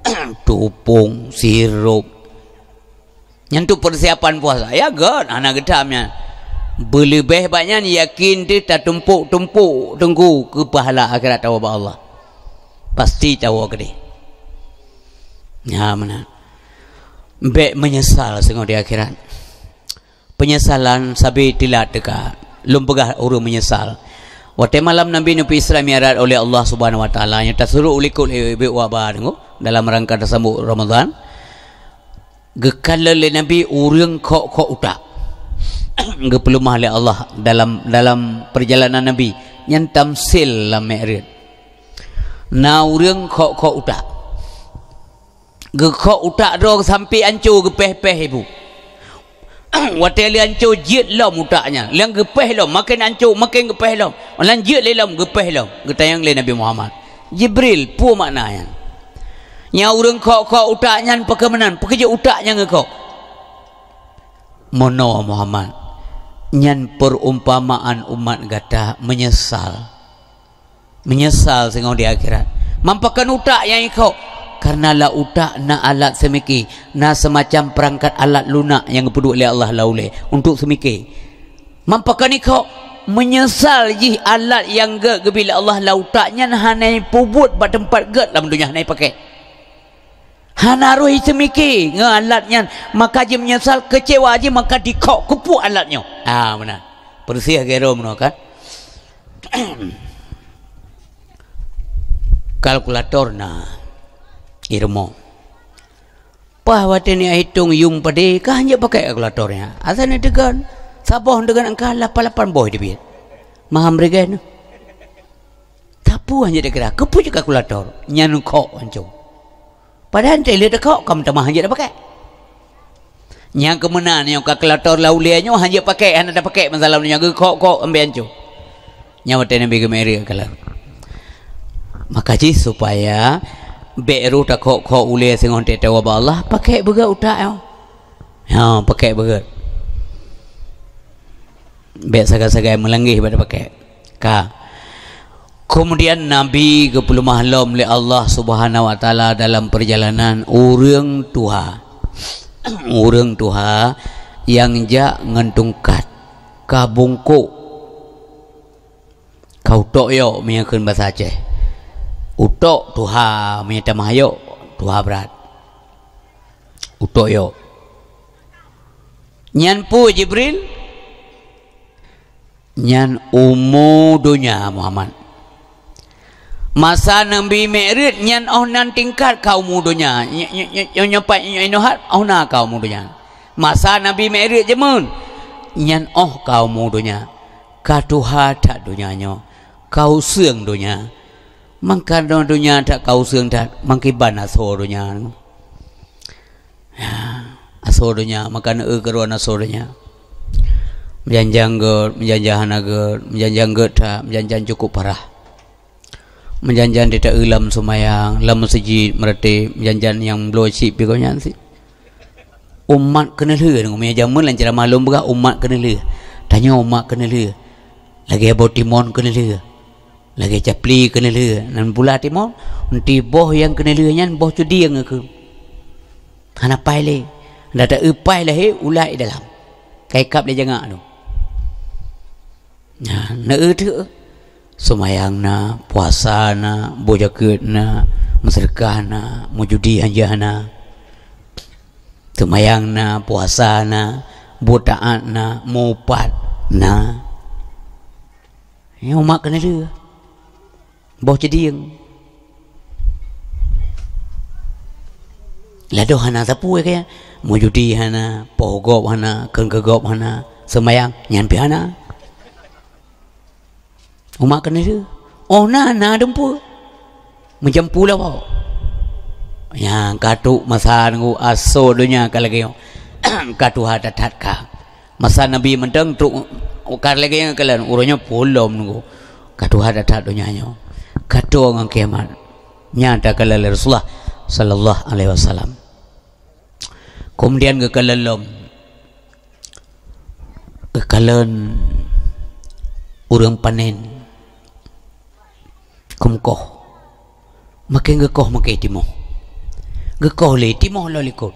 Tupung sirup yang tu persiapan puasa. Ya God, anak gedamnya. Berlebih banyak ni yakin dia tak tumpuk-tumpuk tunggu ke pahala akhirat tahu Allah. Pasti tahu ke dia. Ya mana. Bek menyesal sengok di akhirat. Penyesalan sabi tilat dekat. Lumpegah urung menyesal. Waktu malam Nabi Nabi Islam miarat oleh Allah Subhanahu Wa Taala yang tak suruh ulikul ibu wabah dalam rangka tersambut Ramadan gekala le nabi urang kok kok uta ge perlu mahal Allah dalam dalam perjalanan nabi yang tamsil la mi'raj na urang kok kok uta ge kok uta do sampai ancu ge peh-peh ibu Wate li ancu jit lom utaknya. Liang gepeh lom, makin ancu makin gepeh lom. Lan jit lom gepeh lom. Getayang li Nabi Muhammad. Jibril pu maknanya. Nya urang kok kok utaknya pekemenan, pekerja utaknya ngekok. Mono Muhammad. nyan perumpamaan umat gata menyesal menyesal sehingga di akhirat mampakan utak yang ikut karena la utak na alat semiki na semacam perangkat alat lunak yang kepudu oleh Allah laule untuk semiki mampakan ikut menyesal ji alat yang ge bila Allah lautaknya hanai pubut pada tempat ge dalam dunia hanai pakai hanaruh semiki nge alatnya maka je menyesal kecewa je maka dikok kupuk alatnya. Ah mana bersih gero mana kan? Kalkulator na irmo. Pahwat ni hitung yung pade kah hanya pakai kalkulatornya asal ni degan sabah dengan angka 88 boy dia. Maham ni tapu hanya dia kira kepu je kalkulator. Nyanu kok anco padahal dia lihat kok kamu tak hanya dia pakai. Yang kemenan yang kalkulator laulianya hanya pakai. Hanya dah pakai masalah ni yang kok kok ambil anco nyawa tena bagi meri kalau maka ji supaya beru tak kok kok ule sengon tete wa Allah pakai begat utak yo ha pakai begat bet sagai-sagai melanggih pada pakai. Ka kemudian nabi ke puluh mahlum oleh Allah Subhanahu wa taala dalam perjalanan urang tuha. Urang tuha yang ja ngentungkat kabungku kau tok yo menyakeun bahasa Aceh. Utok tuha menyata mahayo tuha berat. Utok yo nyan pu jibril nyan umu dunia muhammad masa nabi merit nyan oh nan tingkat kau umu dunia yang yang inohat oh na kau umu dunia masa nabi merit jemun nyan oh kau umu dunia katuha tak dunia nyo. Kau siang dunia mangka do dunia tak kau seung tak mangkiban aso dunia ya aso dunia maka ne e keruan aso dunia menjanjang ge menjanjahan ge menjanjang ge ta menjanjang cukup parah menjanjang tidak ilam sumayang lam seji merete menjanjang yang bloci pigonya si umat kena le. Dengan meja jamun lancar malum bega umat kena le. Tanya umat kena le. Lagi abot timon kena le. Lagi capli kena le. Nan pula timo nanti boh yang kena le nyan boh tu dia ke. Hana pai le. Nda ta upai le he ulai dalam. Kai kap le jangak tu. Nah na e tu semayang na puasa na bojaket na mesedekah na mujudi hanja na semayang na puasa na botaat na mupat na yang mak kena dia jadi yang. Lalu hana sapu ya kaya. Mujudi hana Pohogop hana Kengkegop hana Semayang Nyampi hana Umat kena dia Oh na na dempu Macam pula bau Yang katuk masa nunggu aso dunia kalau kaya Katu hata tatka Masa Nabi menteng tu Kalau lagi yang kalian Urutnya pulom nunggu. Katu hata tat dunia nyo. Kata orang kiamat. Nyata kala Rasulullah sallallahu alaihi wasallam. Kemudian ke kalalom ke kalan urang panen kumkoh makin gekoh makin timo gekoh le timo lo likut.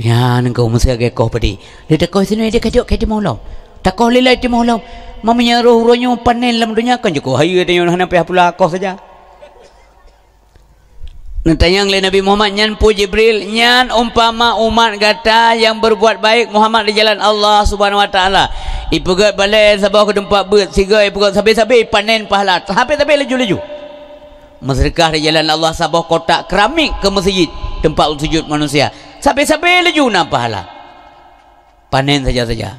Ya nang kau mesti agak koh padi. Dia tak kau sini dia ke timo lo? Tak kau le timo lo? Mamanya roh-rohnya panen dalam dunia kan hari ada yang nak pihak pula kau saja Nantayang le Nabi Muhammad nyan pu Jibril nyan umpama umat kata yang berbuat baik Muhammad di jalan Allah Subhanahu wa taala. Ipugat balai sabah ke tempat ber siga ipugat sabi-sabi panen pahala. Sabi-sabi laju-laju. Masrikah di jalan Allah sabah kotak keramik ke masjid tempat sujud manusia. Sabi-sabi laju nak pahala. Panen saja-saja.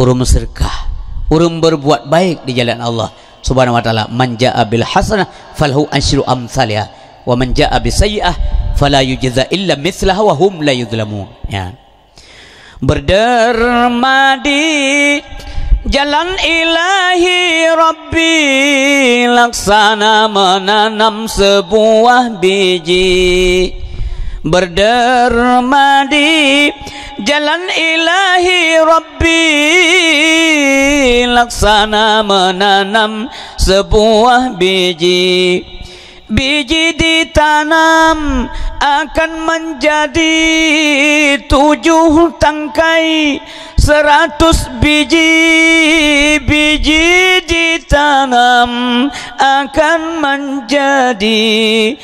Urus masrikah orang berbuat baik di jalan Allah subhanahu wa ta'ala man ja'a bil hasanah falhu ansyru amsalha wa man ja'a bis sayyi'ah fala yujza illa mithlaha wa hum la yuzlamun ya berderma di jalan ilahi rabbi laksana menanam sebuah biji berderma di jalan ilahi Rabbi laksana menanam sebuah biji biji ditanam akan menjadi tujuh tangkai. Seratus biji biji ditanam akan menjadi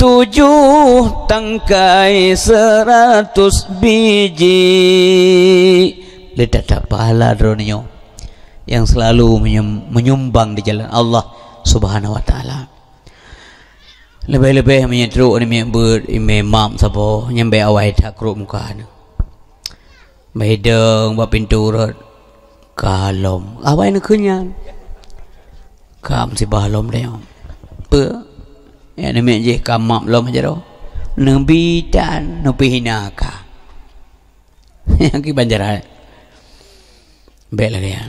tujuh tangkai. Seratus biji. Letak tak pahala dronyo yang selalu menyumbang di jalan Allah subhanahu wa ta'ala lebih-lebih menyedruk ni ber imam sabo nyambe awai tak keruk muka ni. Bahideng buat pintu rot kalom. Awai ni kenyan kam si balom dia. Pe ya ni mek je kamap lom aja do nabi dan nabi hina ka. Yang ki banjaran bel dia.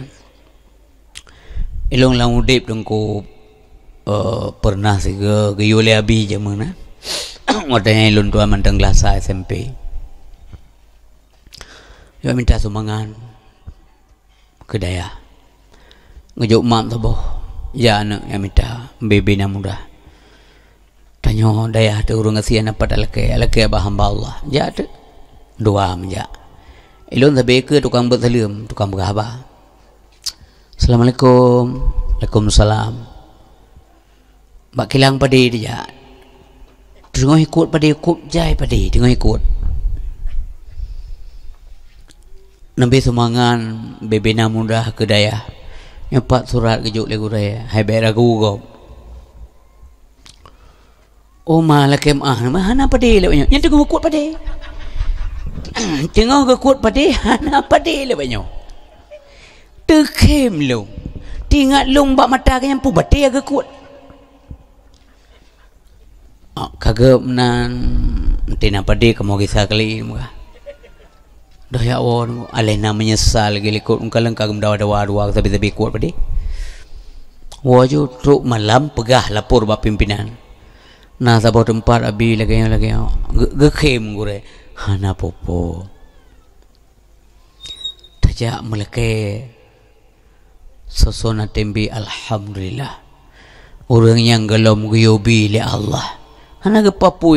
Ilong lang udip dengku uh, pernah sih ke ke yule abi je mana ngodanya ilun tua mandang lasa SMP yo minta sumangan ke daya ngejuk mam tu boh. Ya anak yang minta. Bebe na muda tanya daya tu urung ngasi anak pada leke leke bah hamba Allah. Ya tu. Dua menja ilun tabe ke tukang bersalim tukang berhaba Assalamualaikum. Waalaikumsalam Bak kilang pada dia Tengah ikut pada ikut jai pada Tengah ikut. Nabi semangan Bebena mudah ke daya. Nyepat surat kejuk lagu daya. Hai baik ragu kau. Oh malah kem ah Hana pada lebihnya Yang tengah ikut pada Tengah ikut pada Hana pada lebihnya Tekem lu. Tinggal lu Bak mata yang pun pada agak kuat Ah, kagak nan nanti napa kamu kisah kali muka. Dah ya Allah alena menyesal gili kut ungkalang kagum dawa dawa dua tapi tapi kuat padi waju truk malam pegah lapor bap pimpinan. Na sabo tempat abi lagi yang lagi yang gekem gure hana popo. Tajak meleke sosona tembi alhamdulillah. Orang yang gelom guyubi li Allah Hana ke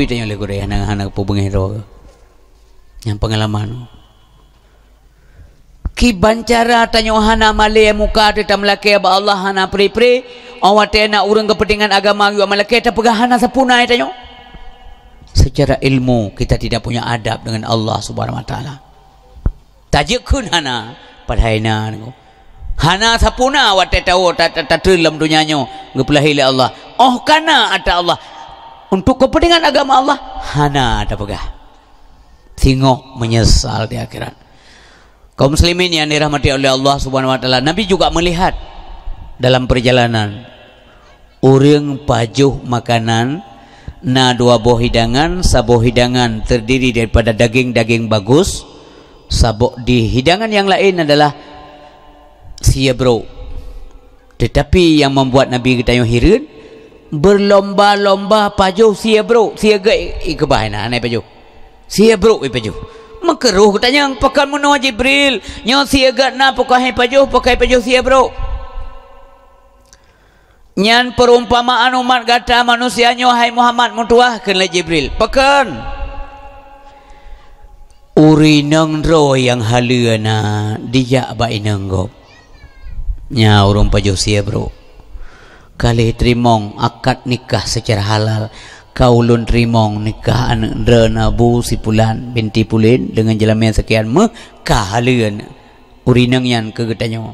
tanya le kore hana hana ke pubungi ro. Yang pengalaman. Ki bancara tanya hana male muka tu tam lake ba Allah hana pri pri awat na urang kepentingan agama yu malake ta pegah hana sapuna tanya. Secara ilmu kita tidak punya adab dengan Allah Subhanahu wa taala. Tajuk kun hana padhaina ni. Hana sapuna wat tahu ta ta dalam dunia ngepelahi Allah. Oh kana ada Allah untuk kepentingan agama Allah hana ada pegah tengok menyesal di akhirat. Kaum muslimin yang dirahmati oleh Allah subhanahu wa ta'ala Nabi juga melihat dalam perjalanan orang pajuh makanan na dua buah hidangan sabuh hidangan terdiri daripada daging-daging bagus sabuk di hidangan yang lain adalah sia bro tetapi yang membuat Nabi kita yang hirin berlomba-lomba pajuh sia bro. Sia ke ikebah na anai pajuh sia bro i pajuh makeruh tanya pakai menua jibril nyo sia ga na pakai pajuh pakai pajuh sia bro. Nyan perumpamaan umat kata manusia nyo hai muhammad mutuah kena jibril pakan uri nang ro yang haluana dia ba inanggop nya urung pajuh sia bro kali terimong akad nikah secara halal. Kaulun terimong nikah anak drena bu si pulan binti pulin dengan jalan sekian me kahalian urinang yan kegetanya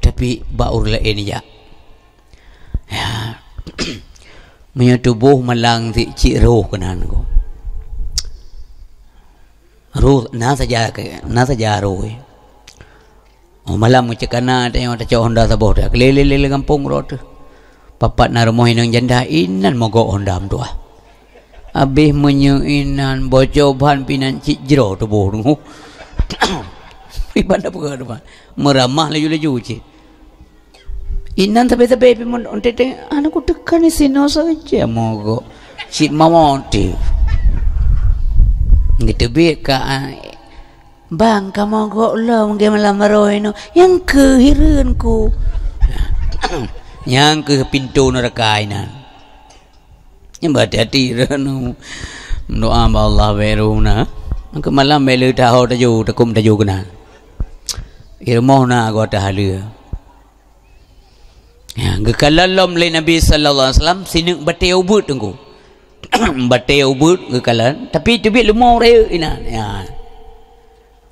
tapi baur lain ya ya. Punya tubuh malang si cik roh kenan ko. Roh na saja ke na saja roh Oh malam cekana tengok tak cak honda saboh dah kelele-lele kampung roh tu papat narmoh inang janda inan mogo ondam tua abih menyu inan bocoban pinan cik jero tu bohong ibadah buka depan meramah laju laju cik. Inan tapi tapi pimun onte te anakku tekan sini saja mogo cik mama onte gitu bi ka Bang, kamu kok lo mungkin malam. Yang kehiranku. Yang ke pintu neraka ini. Yang berhati-hati. Doa Allah beruna. Maka malam bela tahu tahu takum tahu kena. Irmoh na aku ada halia. Ya, gekalalom le Nabi sallallahu alaihi wasallam sini bate ubud tunggu. bate ubud gekalan tapi tu bi lemau raya ina. Ya.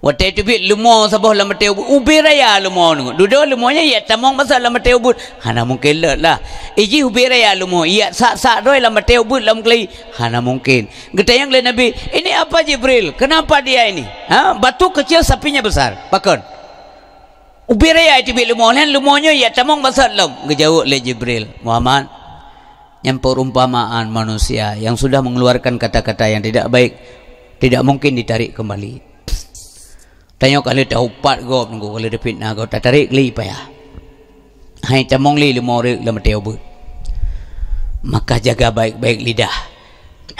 Wate tu bi lumo sabah lam te ubud ubi raya lumo nu. Dudo lumonya ya tamong masa lam te ubud. Hana mungkin le lah. Iji ubi raya lumo ya sa sa doi lam te ubud lam klei. Hana mungkin. Getayang le Nabi, ini apa Jibril? Kenapa dia ini? Ha? Batu kecil sapinya besar. Bakon. Ubi raya itu bi lumo len lumonya ya tamong masa lam. Gejauh le Jibril. Muhammad yang perumpamaan manusia yang sudah mengeluarkan kata-kata yang tidak baik tidak mungkin ditarik kembali. Tanya kali tahu pat go nunggu kali dia fitnah go tak tarik li payah. Hai camong li lima orang lama teo bu. Maka jaga baik-baik lidah.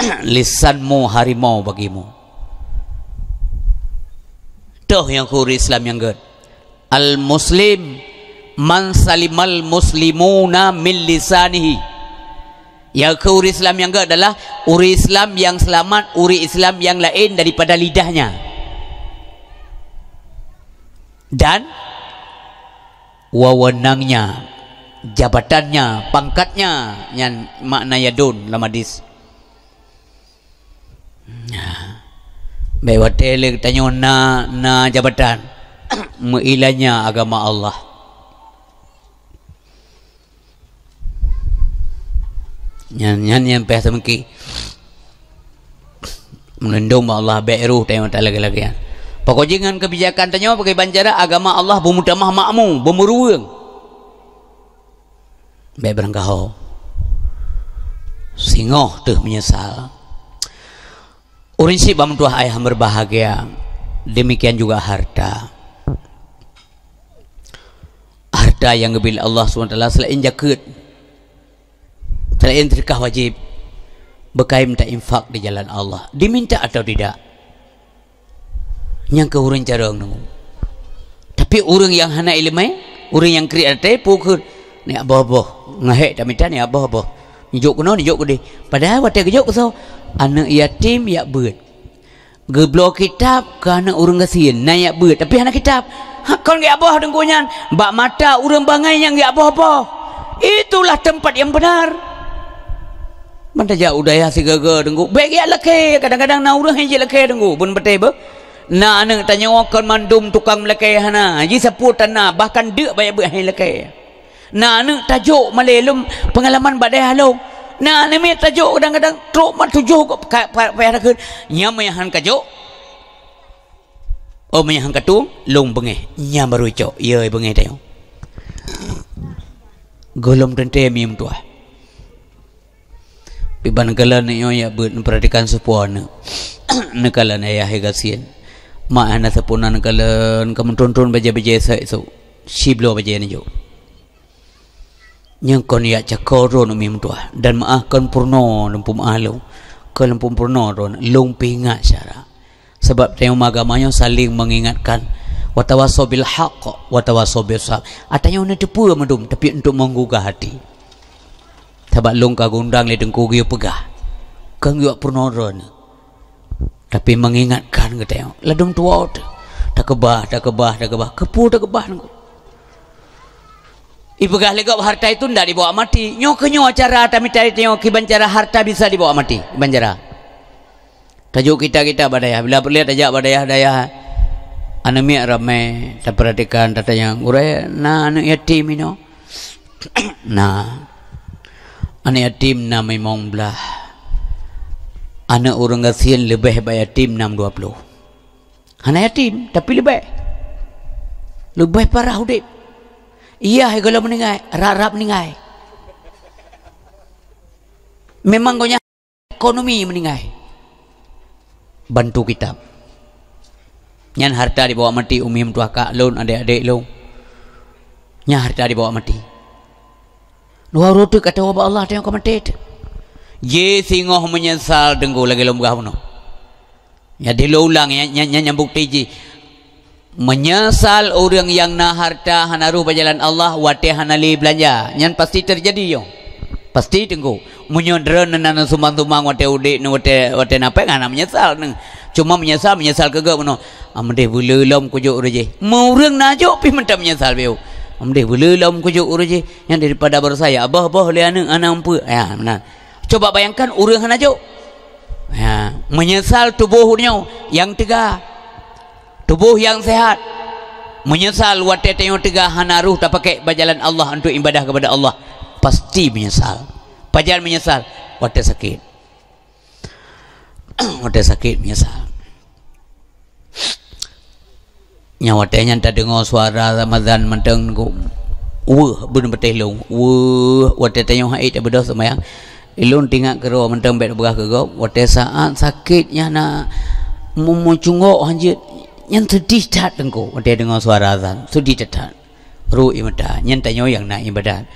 Lisanmu harimau bagimu. Tuh yang kuri Islam yang good. Al Muslim man salimal muslimuna min lisanihi. Yang kuri Islam yang good adalah uri Islam yang selamat, uri Islam yang lain daripada lidahnya dan wewenangnya jabatannya pangkatnya yang makna yadun dalam hadis Baik tele tanya na na jabatan meilanya agama Allah. Nyan nyan yang peh semki. Melindung Allah beru tanya tak lagi-lagi. Pokok jangan kebijakan tanya pakai banjara agama Allah bermutamah makmu, bermeruang. Baik berangkau. Singoh tu menyesal. Urin si bam tuah ayah berbahagia. Demikian juga harta. Harta yang kebil Allah SWT selain jakut. Selain terkah wajib. Bekai minta infak di jalan Allah. Diminta atau tidak? Yang ke orang cara nunggu. Tapi orang yang hana ilmu, orang yang kriat te pukul ni apa-apa. Ngahek tak minta ni apa-apa. Nijuk kuno, nijuk kuno. Padahal waktu kejuk kuno, anak yatim ya buat. Geblo kitab kerana orang kasihan, naik buat. Tapi anak kitab, kau nggak apa dengkunya, bak mata orang bangai yang nggak apa-apa. Itulah tempat yang benar. Mana jauh daya si gagal dengku. Ya laki, kadang-kadang na orang je laki dengku. Bun betul Na ana tanya wakon mandum tukang melekai hana. Ji sapu tanah bahkan dek bayar buat hai lekai. Na ana tajuk malelum pengalaman badai halau. Na ana me tajuk kadang-kadang truk mat tujuh kok payah rakun. Nyam yang han kajuk. Oh me han katung lung bengeh. Nyam baru cok. Ye bengeh tayo. Golom tente mim tua. Piban kala ni yo ya buat perhatikan sepuan. Nekala na ya hegasian mak ana sepunan kalen kamu tuntun baja-baja sa itu siblo baja ni jo yang kon ya cakoro no mim tua dan maah kon purno lumpu maalo kon lumpu purno ron lumpi ngak cara sebab tengok agamanya saling mengingatkan. Watawaso bil haqq watawaso bil sabr. Atanya una tepu medum tapi untuk menggugah hati. Sebab lung kagundang le dengku pegah. Kang yu purno ron tapi mengingatkan kita yang ladung tua tu. Tak kebah, tak kebah, tak kebah. Kepu tak kebah. Ibu gah legok harta itu tidak dibawa mati. Nyok ke nyok acara tapi cari tengok kiban cara harta bisa dibawa mati. Banjara. Tajuk kita kita badaya. Bila perlihat tajak badaya daya. Anak miak ramai. Tak perhatikan yang urai. Nah anak yatim ini. nah. Anak yatim nama imong belah anak orang kasihan lebih baik yatim 620 anak yatim tapi lebih. Lebih parah hudip iya kalau meninggal rap-rap meninggal memang kau ekonomi meninggal bantu kita. Nyan harta dibawa mati umim tua kak lon adik-adik lo nyan harta dibawa mati. Dua rotu kata Allah tengok kau mati Ye singoh menyesal dengku lagi lombah puno. Ya di ulang ya nyanya nyambuk tiji. menyesal orang yang nak harta hanaru berjalan Allah wate hanali belanja. Yang pasti terjadi yo. Pasti tengku menyodra nana sumang sumang wate udik nu wate wate napa ngana menyesal neng. Cuma menyesal menyesal kegak meno amde bulelom kujuk reje mau orang najo pi mentam menyesal beu amde bulelom kujuk reje yang daripada bersaya abah abah le anak empu. Ya benar coba bayangkan orang najo ya menyesal tubuhnya yang tiga tubuh yang sehat. Menyesal wate tengok tiga hanaruh tak pakai berjalan Allah untuk ibadah kepada Allah. Pasti menyesal. Pajal menyesal. Wate sakit. Wate sakit menyesal. Nyawa tanya tak dengar suara Ramadan menteng ku benar betul long wah wate tanya hai tak berdoa semayang ilun tinggal kero menteng bet berah ke go wate saat sakitnya nak memucungok hanjit yang sedih tak tengku dia dengar suara azan. Sedih tak ru imada yang tanya yang nak ibadat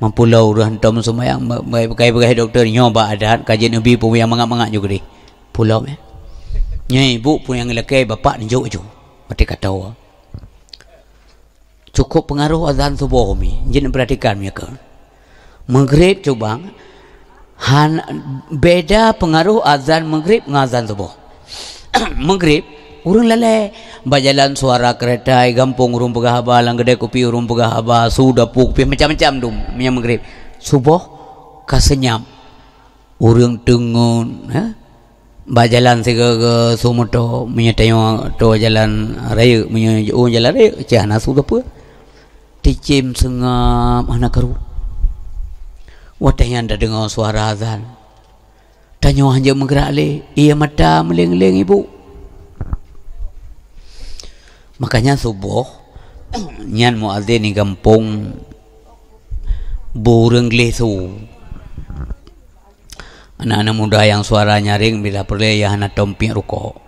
mempulau ruhan tom semua yang berkai berkai doktor nyoba adat. Kajian nabi pun yang mangak juga deh pulau ya nyai ibu pun yang lekai bapak ni jauh jauh. Mati kata wa cukup pengaruh azan subuh mi jin perhatikan mereka. Maghrib coba han beda pengaruh azan maghrib ngazan subuh. Maghrib urang lele bajalan suara kereta gampung urung pegah haba lang gede kopi urung pegah haba sudah puk macam-macam dum nya maghrib. Subuh kasenyam urang tengun ha? Bajalan sega ke sumoto menyetayo to jalan raya menyo oh, jalan raya cahana sudah pu ticim sengam anak keru Watah dah dengar suara azan Tanya hanya menggerak le Ia mata meleng-leng ibu Makanya subuh nyan muadzin ni kampung burung lesu. Anak-anak muda yang suara nyaring bila perlu ya hana tompi ruko.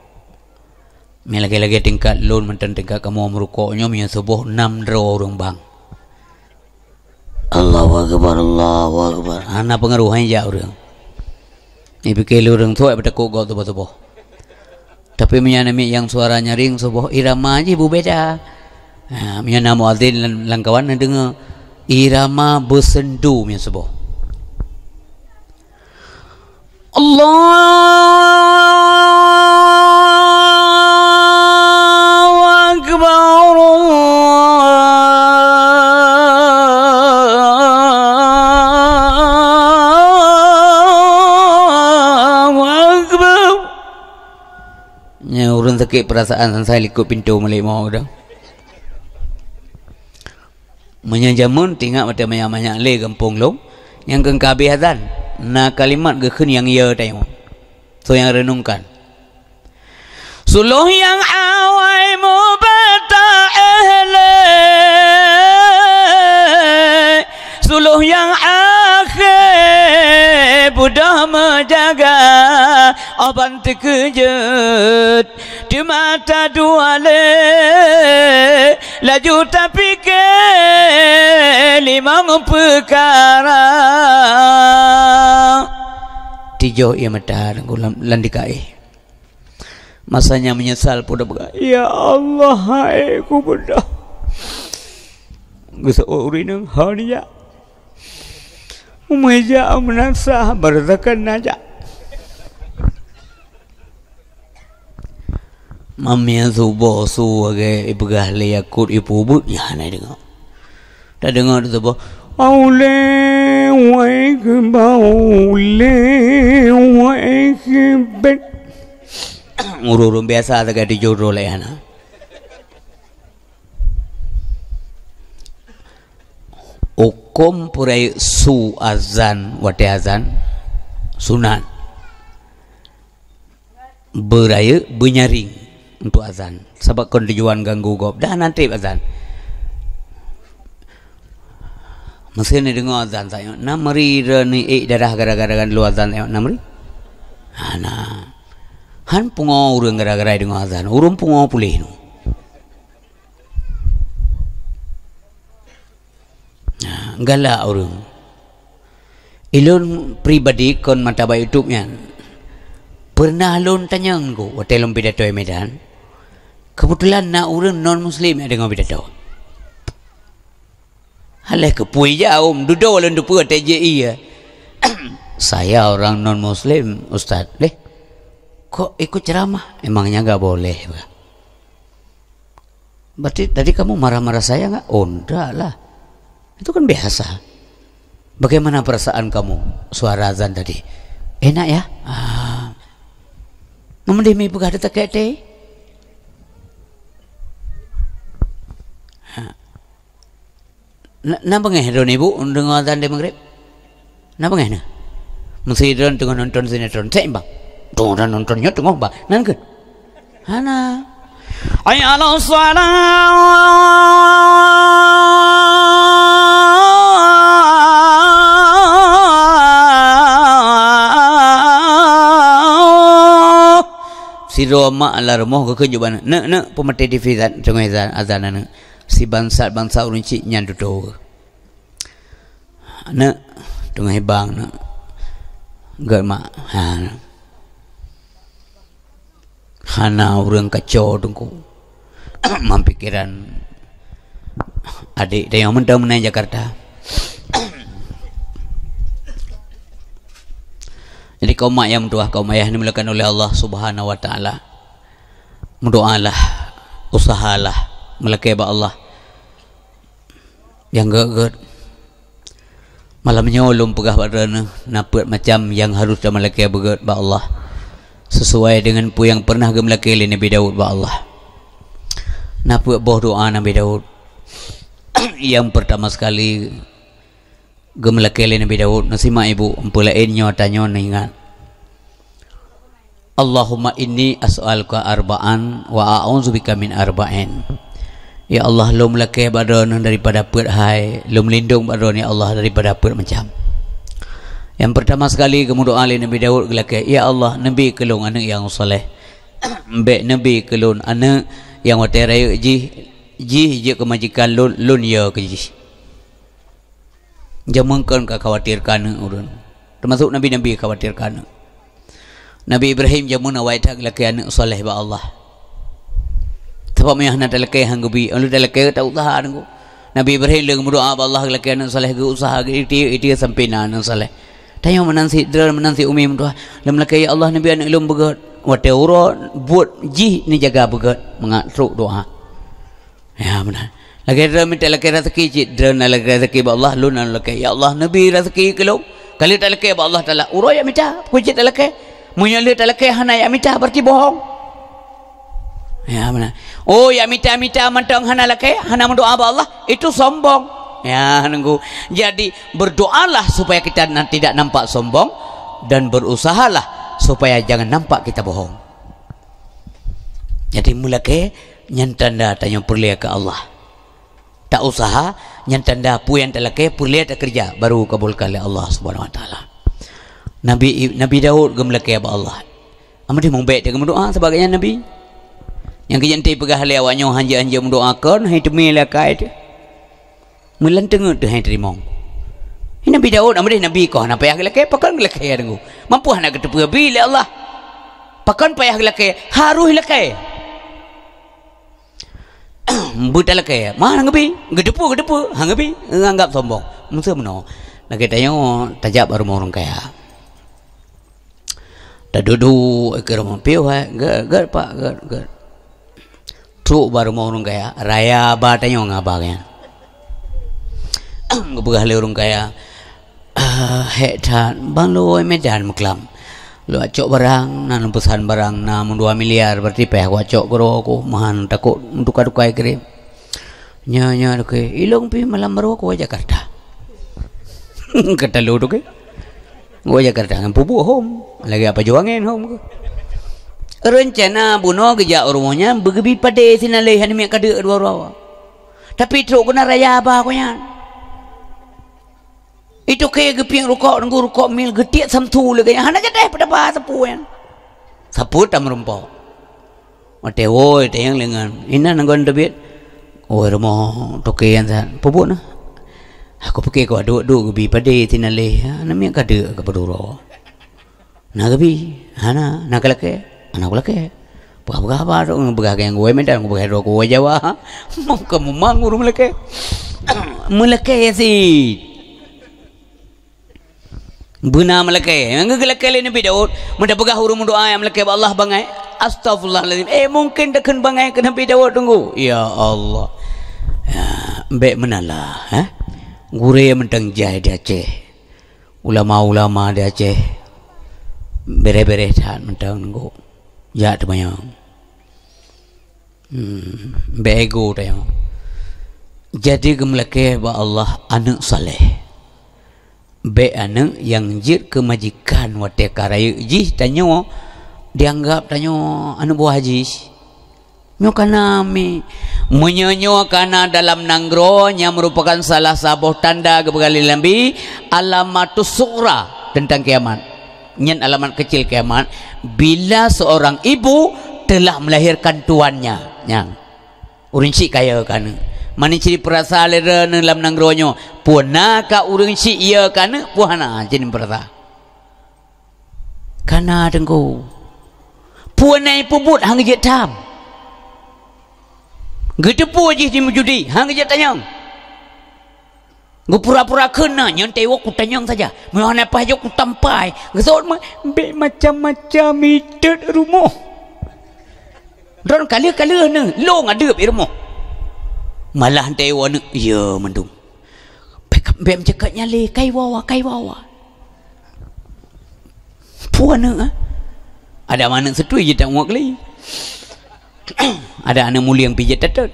Mi lagi-lagi tingkat lun menten tingkat kamu merukoknya mi subuh enam dro orang bang. Allahu akbar Allahu akbar. Anak pengaruhnya ya orang. Ni pikir orang tu ada kok gol tu betul tapi menyanami yang suaranya ring sebuah irama aja bu beda ha, menyana muadzin dan langkawan yang dengar irama bersendu yang sebuah Allah Akbar orang sakit perasaan saya ikut pintu malik mau dah. Menyajamun tinggal macam banyak-banyak le kampung lo yang keng kabeh azan. Na kalimat ke yang ia tengok. So yang renungkan. Suluh yang awai mubata ahle Suluh yang akhir Buddha menjaga Abang terkejut di mata dua le laju tapi ke lima perkara. Tijo ia mata gulam landikai. Masanya menyesal pun dah ya Allah hai ku benda. Gusa urinang hariya umeja menasa berzakan najak Mami subuh su age ibegah le yakut ipu bu ya nai dengar. Tak dengar tu subuh. Aule wai ke baule wai ke bet. Ururun biasa tak ada jodoh le ana. Hukum purai su azan wate azan sunat beraya benyaring untuk azan sebab tujuan ganggu gop dah nanti azan Mesti ni dengar azan saya. Namri ni eh darah gara-gara kan lu azan saya. Namri. Ana. Han pungo urang gara-gara dengar azan. Urung pungo pulih nu. Nah, galak urang. Ilun pribadi kon mata bayi YouTube nya. Pernah lun tanya aku hotel pidato Medan kebetulan nak orang non muslim yang dengar bidadari Halah kepui jauh duduk walau duduk TJI ya. Saya orang non muslim ustaz. Leh. Kok ikut ceramah? Emangnya enggak boleh. Berarti tadi kamu marah-marah saya enggak? Oh enggak lah. Itu kan biasa. Bagaimana perasaan kamu suara azan tadi? Enak ya? Ah. Namun demi pegah tak kayak Napa ngeh ron ibu dengar azan di maghrib? Napa ngeh na? Mesti ron tengah nonton sinetron. Cek bang. Tuh ron nontonnya tengah bang. Nan ke? Hana. Ay ala salat. si Roma ala remoh ke kejuban ne ne pemati TV zan tengah azan azan ne si bangsa bangsa urun cik nyan dudo na tengah bang na gak mak ha hana urang kacau tungku mampikiran adik dia yang mentang menang Jakarta. Jadi kaum mak yang mendoa kaum ayah ini melakukan oleh Allah subhanahu wa ta'ala. Mendoalah usahalah melekai ba Allah yang gak malam nyolong pegah pada napet macam yang harus dah melekai begat ba Allah. Sesuai dengan pu yang pernah ge melekai le Nabi Daud ba Allah. Napet boh doa Nabi Daud. Yang pertama sekali ge melekai le Nabi Daud nasima ibu empulain nyo tanyo ingat. Allahumma inni as'aluka arba'an wa a'udzubika min arba'in Ya Allah lu melakih badan daripada put hai lu melindung badan ya Allah daripada put macam. Yang pertama sekali kemudian Ali Nabi Daud gelakih Ya Allah Nabi kelung anak yang soleh. Mbak Nabi kelung anak yang watai raya ji ji je kemajikan lun lun ya ke ji. Jamangkan kau khawatirkan urun. Termasuk Nabi-Nabi khawatirkan Nabi Ibrahim jamun awai tak gelakih anak soleh ba Allah sebab meh nak telekai hang gubi ulu telekai tak usaha nunggu Nabi Ibrahim leng berdoa Allah laki anak saleh ke usaha ke itu itu sampai anak saleh. Tanya menansi drar menansi umi berdoa lem ya Allah Nabi anak lum begat wate uro buat ji ni jaga begat mengatruk doa. Ya benar. Lagi drar minta laki rezeki ji drar nak laki rezeki ba Allah lu nak laki ya Allah Nabi rezeki kelum kali laki ba Allah taala uro ya minta. Kujit tak laki Munyali tak laki hana ya minta. Berarti bohong Ya benar. Oh ya minta minta mantang hana lake hana mendoa Allah itu sombong. Ya nunggu. Jadi berdoalah supaya kita tidak nampak sombong dan berusahalah supaya jangan nampak kita bohong. Jadi mulake nyantanda tanya perlia ke Allah. Tak usaha nyantanda pu yang telake perlia tak kerja baru kabulkan oleh Allah Subhanahu wa taala. Nabi Nabi Daud gemlake apa Allah. Amat dia mengbaik dia berdoa sebagainya Nabi. Yang kejadian ti pegah le awaknya hanja-hanja mendoakan hai demi lah kai tu. Mulan tengok tu hai terima. Ini Nabi Daud dia Nabi kau nak payah gelak pakan gelak ya dengu. Mampu nak ketepu bila Allah. Pakan payah gelak harus gelak. Buta lek ya. Mana ngapi? Gedepu gedepu. Hang ngapi? Anggap sombong. Musa meno. Nak tanya tajak baru orang kaya. Dah duduk ke rumah piu hai. Ger ger pak ger ger truk baru mau orang kaya. Raya ba tanya orang abang ya ngebegah le orang kaya uh, hetan bang lo medan muklam lo acok barang nan pesan barang na 2 miliar berarti peh aku acok goro aku. Mahan takut untuk kadu kai krim nya nya ke ilong pi malam baru aku Jakarta. Kata lo tu ke? Gua Jakarta kan pupu home. Lagi apa juangin home rencana bunuh kerja rumahnya begitu pada sini leh hani mek kada dua rawa tapi truk kena raya apa aku nya itu kayak gepiang rukok nunggu rukok mil getiak samtu lagi hana jadi pada apa sapu yang sapu tam rumpau mate woi tayang lengan. Ina nanggon debit oh rumah toke yang san pubu na aku pakai kau aduk aduk gebi pada sini leh hani mek kada ke peduro Nah, gabi, hana, nak lelaki, anak lelaki Berapa tu berapa yang gue medan gue berapa gue Jawa. Mau kamu mangur meleke. meleke ya sih. Benar meleke. Yang geleke le Nabi Daud. Mudah pegah huruf doa yang meleke Allah bangai. Astagfirullahaladzim. Eh mungkin dekan bangai ke Nabi Daud tunggu. Ya Allah. Ya, baik menalah. Eh? Gure yang mentang jahit di Aceh. Ulama-ulama di Aceh. Bere-bere tak mentang tunggu. Ya tu banyak. Hmm, bego dia. Jadi gemlake ba Allah anak saleh. Be anak yang jir kemajikan wate karaya ji tanyo dianggap tanyo anak buah haji. Nyo kana mi kana dalam nanggro yang merupakan salah satu tanda kebegali lambi alamatus sura tentang kiamat nyen alamat kecil kiamat bila seorang ibu telah melahirkan tuannya. Yang urinci kaya kan mani ciri perasa lera dalam nangronyo puna ka urinci iya kan puana jadi perasa. Kana dengku. Puna pubut hang je tam. Gedepu je di mujudi hang je tanyang Gu pura-pura kena yang tewak ku tanyang saja. Mau apa aja ku tampai. Gesot mah be macam-macam itu rumah. Dan kali-kali ne long ada di rumah. Malah tewak ne ya mendung. Bekap be macam nyale kai wawa kai wawa. Puan ne ha? Ada mana setui je tak muak. Ada anak mulia yang pijat tetet.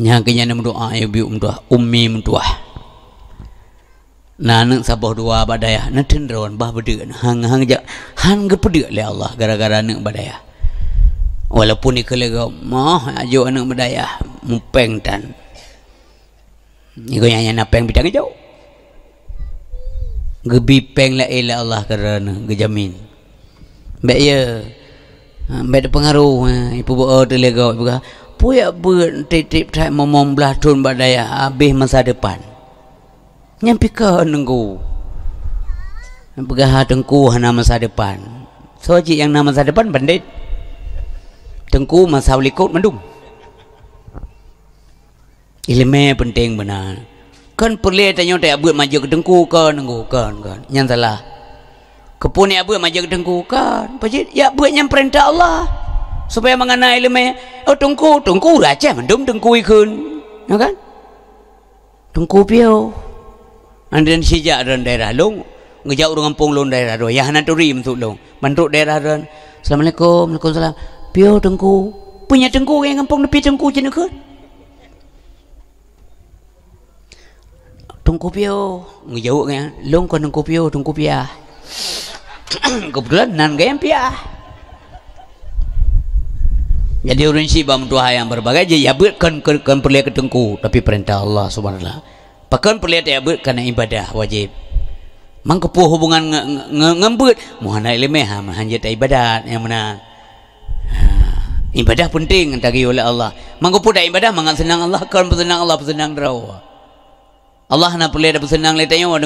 Nya kenya nam doa ya um doa ummi um doa. Nana sabah dua badaya na tendron bah bede hang hang ja hang ge pede le Allah gara-gara nak badaya. Walaupun ni kelega mah ajo anak badaya mupeng tan. Ni ko nyanya na peng bidang jauh. Gebi peng la ila Allah kerana gejamin. Mbak ya. Mbak pengaruh ibu bawa tu lega ibu puya buat titip tak momom belah tun badaya habis masa depan. Nyampi ke nunggu. Pegah tengku hana masa depan. So cik yang nama masa depan bandit. Tengku masa ulikut mendung. Ilmu penting benar. Kan perlu tanya tak buat maju ke tengku kan? Nunggu kan kan. Yang salah. Kepun ya buat maju ke tengku kan? Pajit ya buat yang perintah Allah supaya mengenai ilmu. Oh tungku tungku raja mendum tungku ikun. Ya kan? Tungku piau. Andan sijak dan daerah long. Ngejauh dengan pung long daerah do ya hanan turi untuk long. Bantu daerah dan assalamualaikum waalaikumsalam. Piau tungku. Punya tungku yang kampung nepi tungku jenak kan tungku piau. Ngejauh kan? Long kan tungku piau tungku piah. Kebetulan nan gayam piah jadi orang sibam doa yang berbagai je ya buat kan perlu ketengku tapi perintah Allah subhanahu wa Pakan perlu ya buat karena ibadah wajib. Mangkepuh hubungan ngembut muhana ilmu ha hanjat ibadat yang mana ha, ibadah penting tagi oleh Allah. Mangkepuh dah ibadah mangan senang Allah kan senang Allah senang derawa.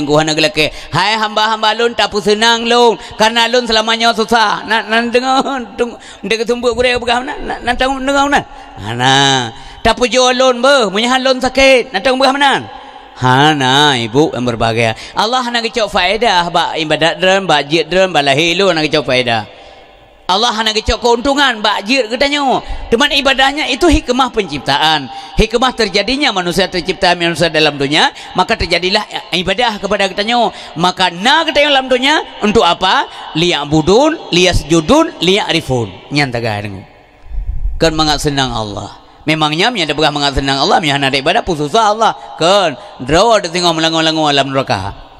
Kuhan nak lelaki. Hai hamba-hamba lun tak pu senang lun. Karena lun selamanya susah. Nak dengar tung dengar tumbuk gure apa nak nak tahu dengar mana? Ana. Tak pu jual lun be, munyahan lun sakit. Nak tahu mana? Hana ibu yang berbahagia. Allah nak kecok faedah ba ibadat dran, ba jid dran, ba lahir lu nak kecok faedah. Allah hanya kecok keuntungan bakjir katanya teman ibadahnya itu hikmah penciptaan. Hikmah terjadinya manusia tercipta manusia dalam dunia maka terjadilah ibadah kepada katanya maka na katanya dalam dunia untuk apa? Liya'budun liyasjudun liya'rifun nyantaga dengu. Kan mengat senang Allah. Memangnya yang ada berah mengat senang Allah yang ada ibadah pun susah Allah. Kan draw ada tengok melangu-langu alam neraka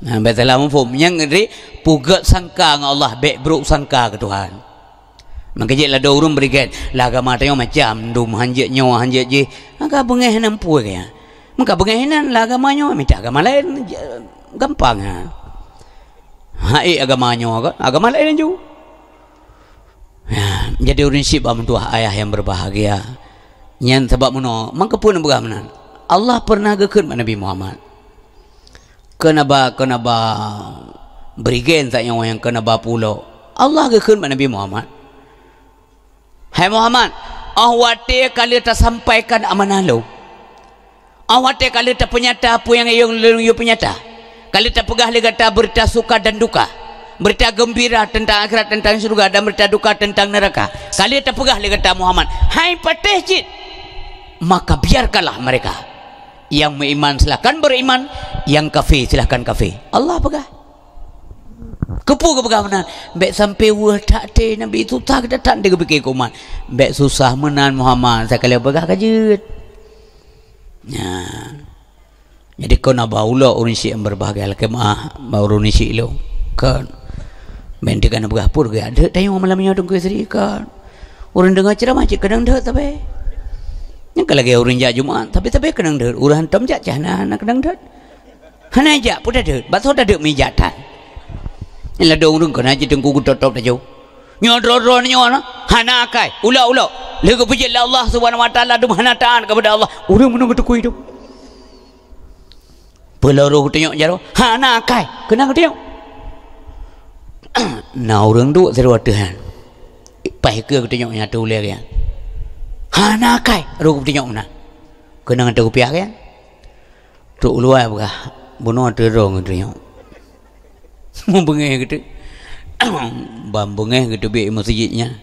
Nah, betul lah mufum. Yang ngeri, pugat sangka dengan Allah. Baik buruk sangka ke Tuhan. Maka je lah urun berikan. Lah agama tanya macam. Dum hanjit nyawa hanjit je. Maka bengah nampu ke ya. Maka bengah nan lah agama nyawa. Minta agama lain. Gampang ha. Hai agama nyawa. Agama lain juga. Ya, jadi urun sip tua ayah yang berbahagia. Yang sebab mana. Maka pun bergamnan. Allah pernah gekut Nabi Muhammad kenapa kenapa berigen tak yang yang kena bapulo Allah ke kun Nabi Muhammad? Hai Muhammad awate kali tak sampaikan amanah lo awate kali tak penyata apa yang yang lu penyata. Kali tak pegah lagi kata berita suka dan duka. Berita gembira tentang akhirat tentang surga dan berita duka tentang neraka. Kali tak pegah lagi kata Muhammad hai patih cik. Maka biarkanlah mereka yang beriman silakan beriman. Yang kafir silakan kafir. Allah pegah kepu ke pegah menan baik sampai wah tak te nabi itu tak datang dia fikir kuman. Baik susah menan Muhammad. Saya kali pegah kajut ya. Jadi kau nak bawa orang si yang berbahagia. Lagi mah bawa orang si lo. Kan? Mesti kan pegah pur ke ada. Tayang malamnya tunggu seri kan? Orang dengar ceramah cik kadang dah tapi yang kalau lagi orang jak Jumaat, tapi tapi kena dah urusan tom jak cahna nak kena dah. Hana jak pun dah, baso dah dah mijatan. Yang ada orang kena je tengku ku top dah jauh. Nyo ro ro nyo na, hana kai, ula ula. Lego puji Allah Subhanahu wa taala dum hana taan kepada Allah. Orang menunggu tu hidup. Peluru tengok jaro, hana kai, kena tengok. nah orang tu seru Tuhan. Pai ke tengok yang tu kan. Ha nak kai, ru ku tengok mana. Kena ngata ku piak kan. Tu luar apa? Bunuh tu rong tu tengok. Mu bengeh gitu. Bam bengeh gitu bi masjidnya.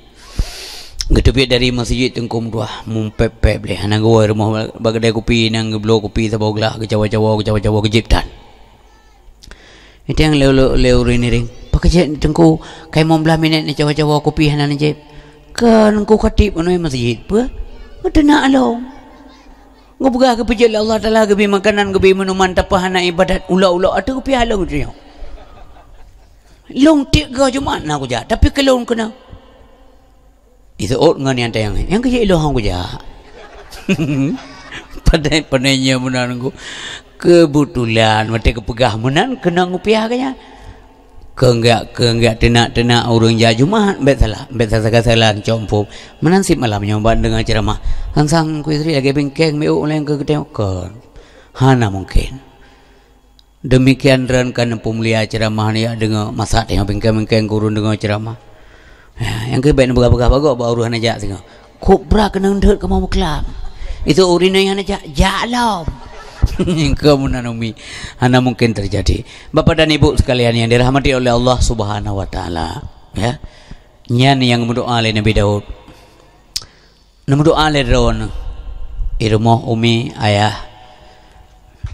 Gitu bi dari masjid tengkum dua mumpep-pep leh. Nang gua rumah bagadai kopi nang geblo kopi sabau gelah ke cawa-cawa ke cawa-cawa ke jiptan. Itu yang leu-leu ini ring. Pakai tengku kai mau belah minit ni cawa-cawa kopi jip kan kau khatib anu masjid apa? Ada nak lo kau buka ke pejal Allah Taala ke makanan ke minuman tapah anak ibadat ulah-ulah ada ke gitu ya long tik ke cuma nak aku tapi kalau kena itu ot ngan yang tayang yang kerja ilo hang kuja pandai pandainya menan ku kebetulan mati kepegah menan kena ngupiah kanya kenggak kenggak tenak tenak orang jah jumaat bet salah bet salah salah compo menansip malam nyoba dengan ceramah. Hansang ku istri lagi bengkeng meu oleh ke ketengok ke? Hana mungkin. Demikian ran kan pemulia ceramah ni dengan masa tengok bengkeng bengkeng kurun dengan ceramah. Ya, yang ke bet buka buka bagus baru hana jak tengok. Kubra kena ndet ke mau kelam? Itu urina yang hana jak jalam kamu nanumi hana mungkin terjadi. Bapak dan Ibu sekalian yang dirahmati oleh Allah Subhanahu wa taala ya. Nyan yang berdoa oleh Nabi Daud. Nabi doa oleh Ron irmo umi ayah.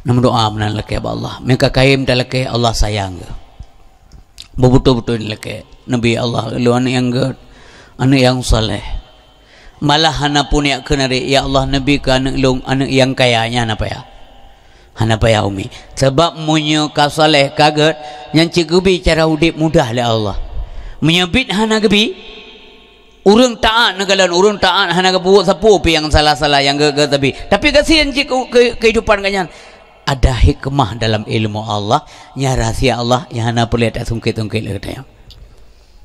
Nabi doa menan leke Allah. Mereka kaim dalake Allah sayang betul-betul leke Nabi Allah lu anak yang good anak yang saleh. Malah hana pun ya kenari ya Allah Nabi ke anak anak yang kayanya apa ya Hana payah umi. Sebab munyo kasaleh kaget yang cikubi cara udip mudah le Allah. Menyebit hana gebi urang taat negalan urang taat hana gebu sapu pi yang salah-salah yang ge tapi. Tapi kasihan cik ke, kehidupan kanyan. Ada hikmah dalam ilmu Allah, nya rahsia Allah yang hana perlu tak sungkit-sungkit katanya.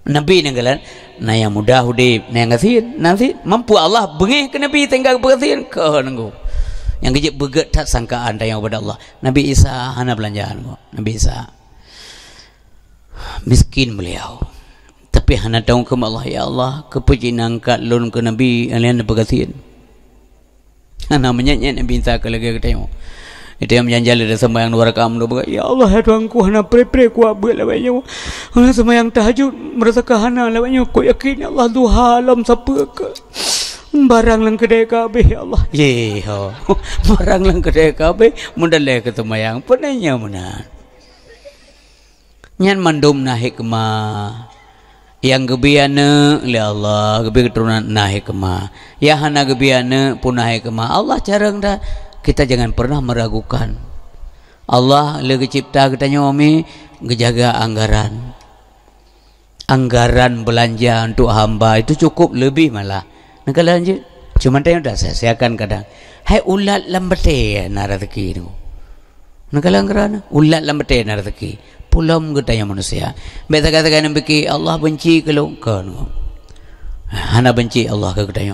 Nabi negalan na yang mudah udip, na yang kasihan nanti mampu Allah bengih ke Nabi tinggal berkasihan ke nenggu yang kejap begat tak sangkaan tayang kepada Allah. Nabi Isa hana belanjaan Nabi Isa. Miskin beliau. Tapi hana tahu ke Allah ya Allah kepuji nangkat lun ke Nabi alian berkasihan hana menyanyi Nabi Isa ke lagi ke tayang itu yang menjanjali dari sembahyang dua rakam dua Ya Allah ya Tuhanku Hana pre-pre kuat buat lawanya Hana sembahyang tahajud Merasa kehana lawanya Kau yakin ya Allah Duha alam siapa ke barang lang kedai kabe ya Allah. Ye ho barang lang kedai kabe mundale ketemu yang penanya mana nyan mandum na hikmah yang gebiana le Allah gebi keturunan na hikmah ya hana gebiana pun na hikmah Allah carang dah. Kita jangan pernah meragukan. Allah le cipta kita nyomi ngejaga anggaran. Anggaran belanja untuk hamba itu cukup lebih malah Nagala je. Cuma tayo dah saya akan kadang. Hai ulat lambete na rezeki ni. Nagala ngerana ulat lambete rezeki. Pulam kita yang manusia. Beta kata kan beki Allah benci kalau kan. Hana benci Allah ke kita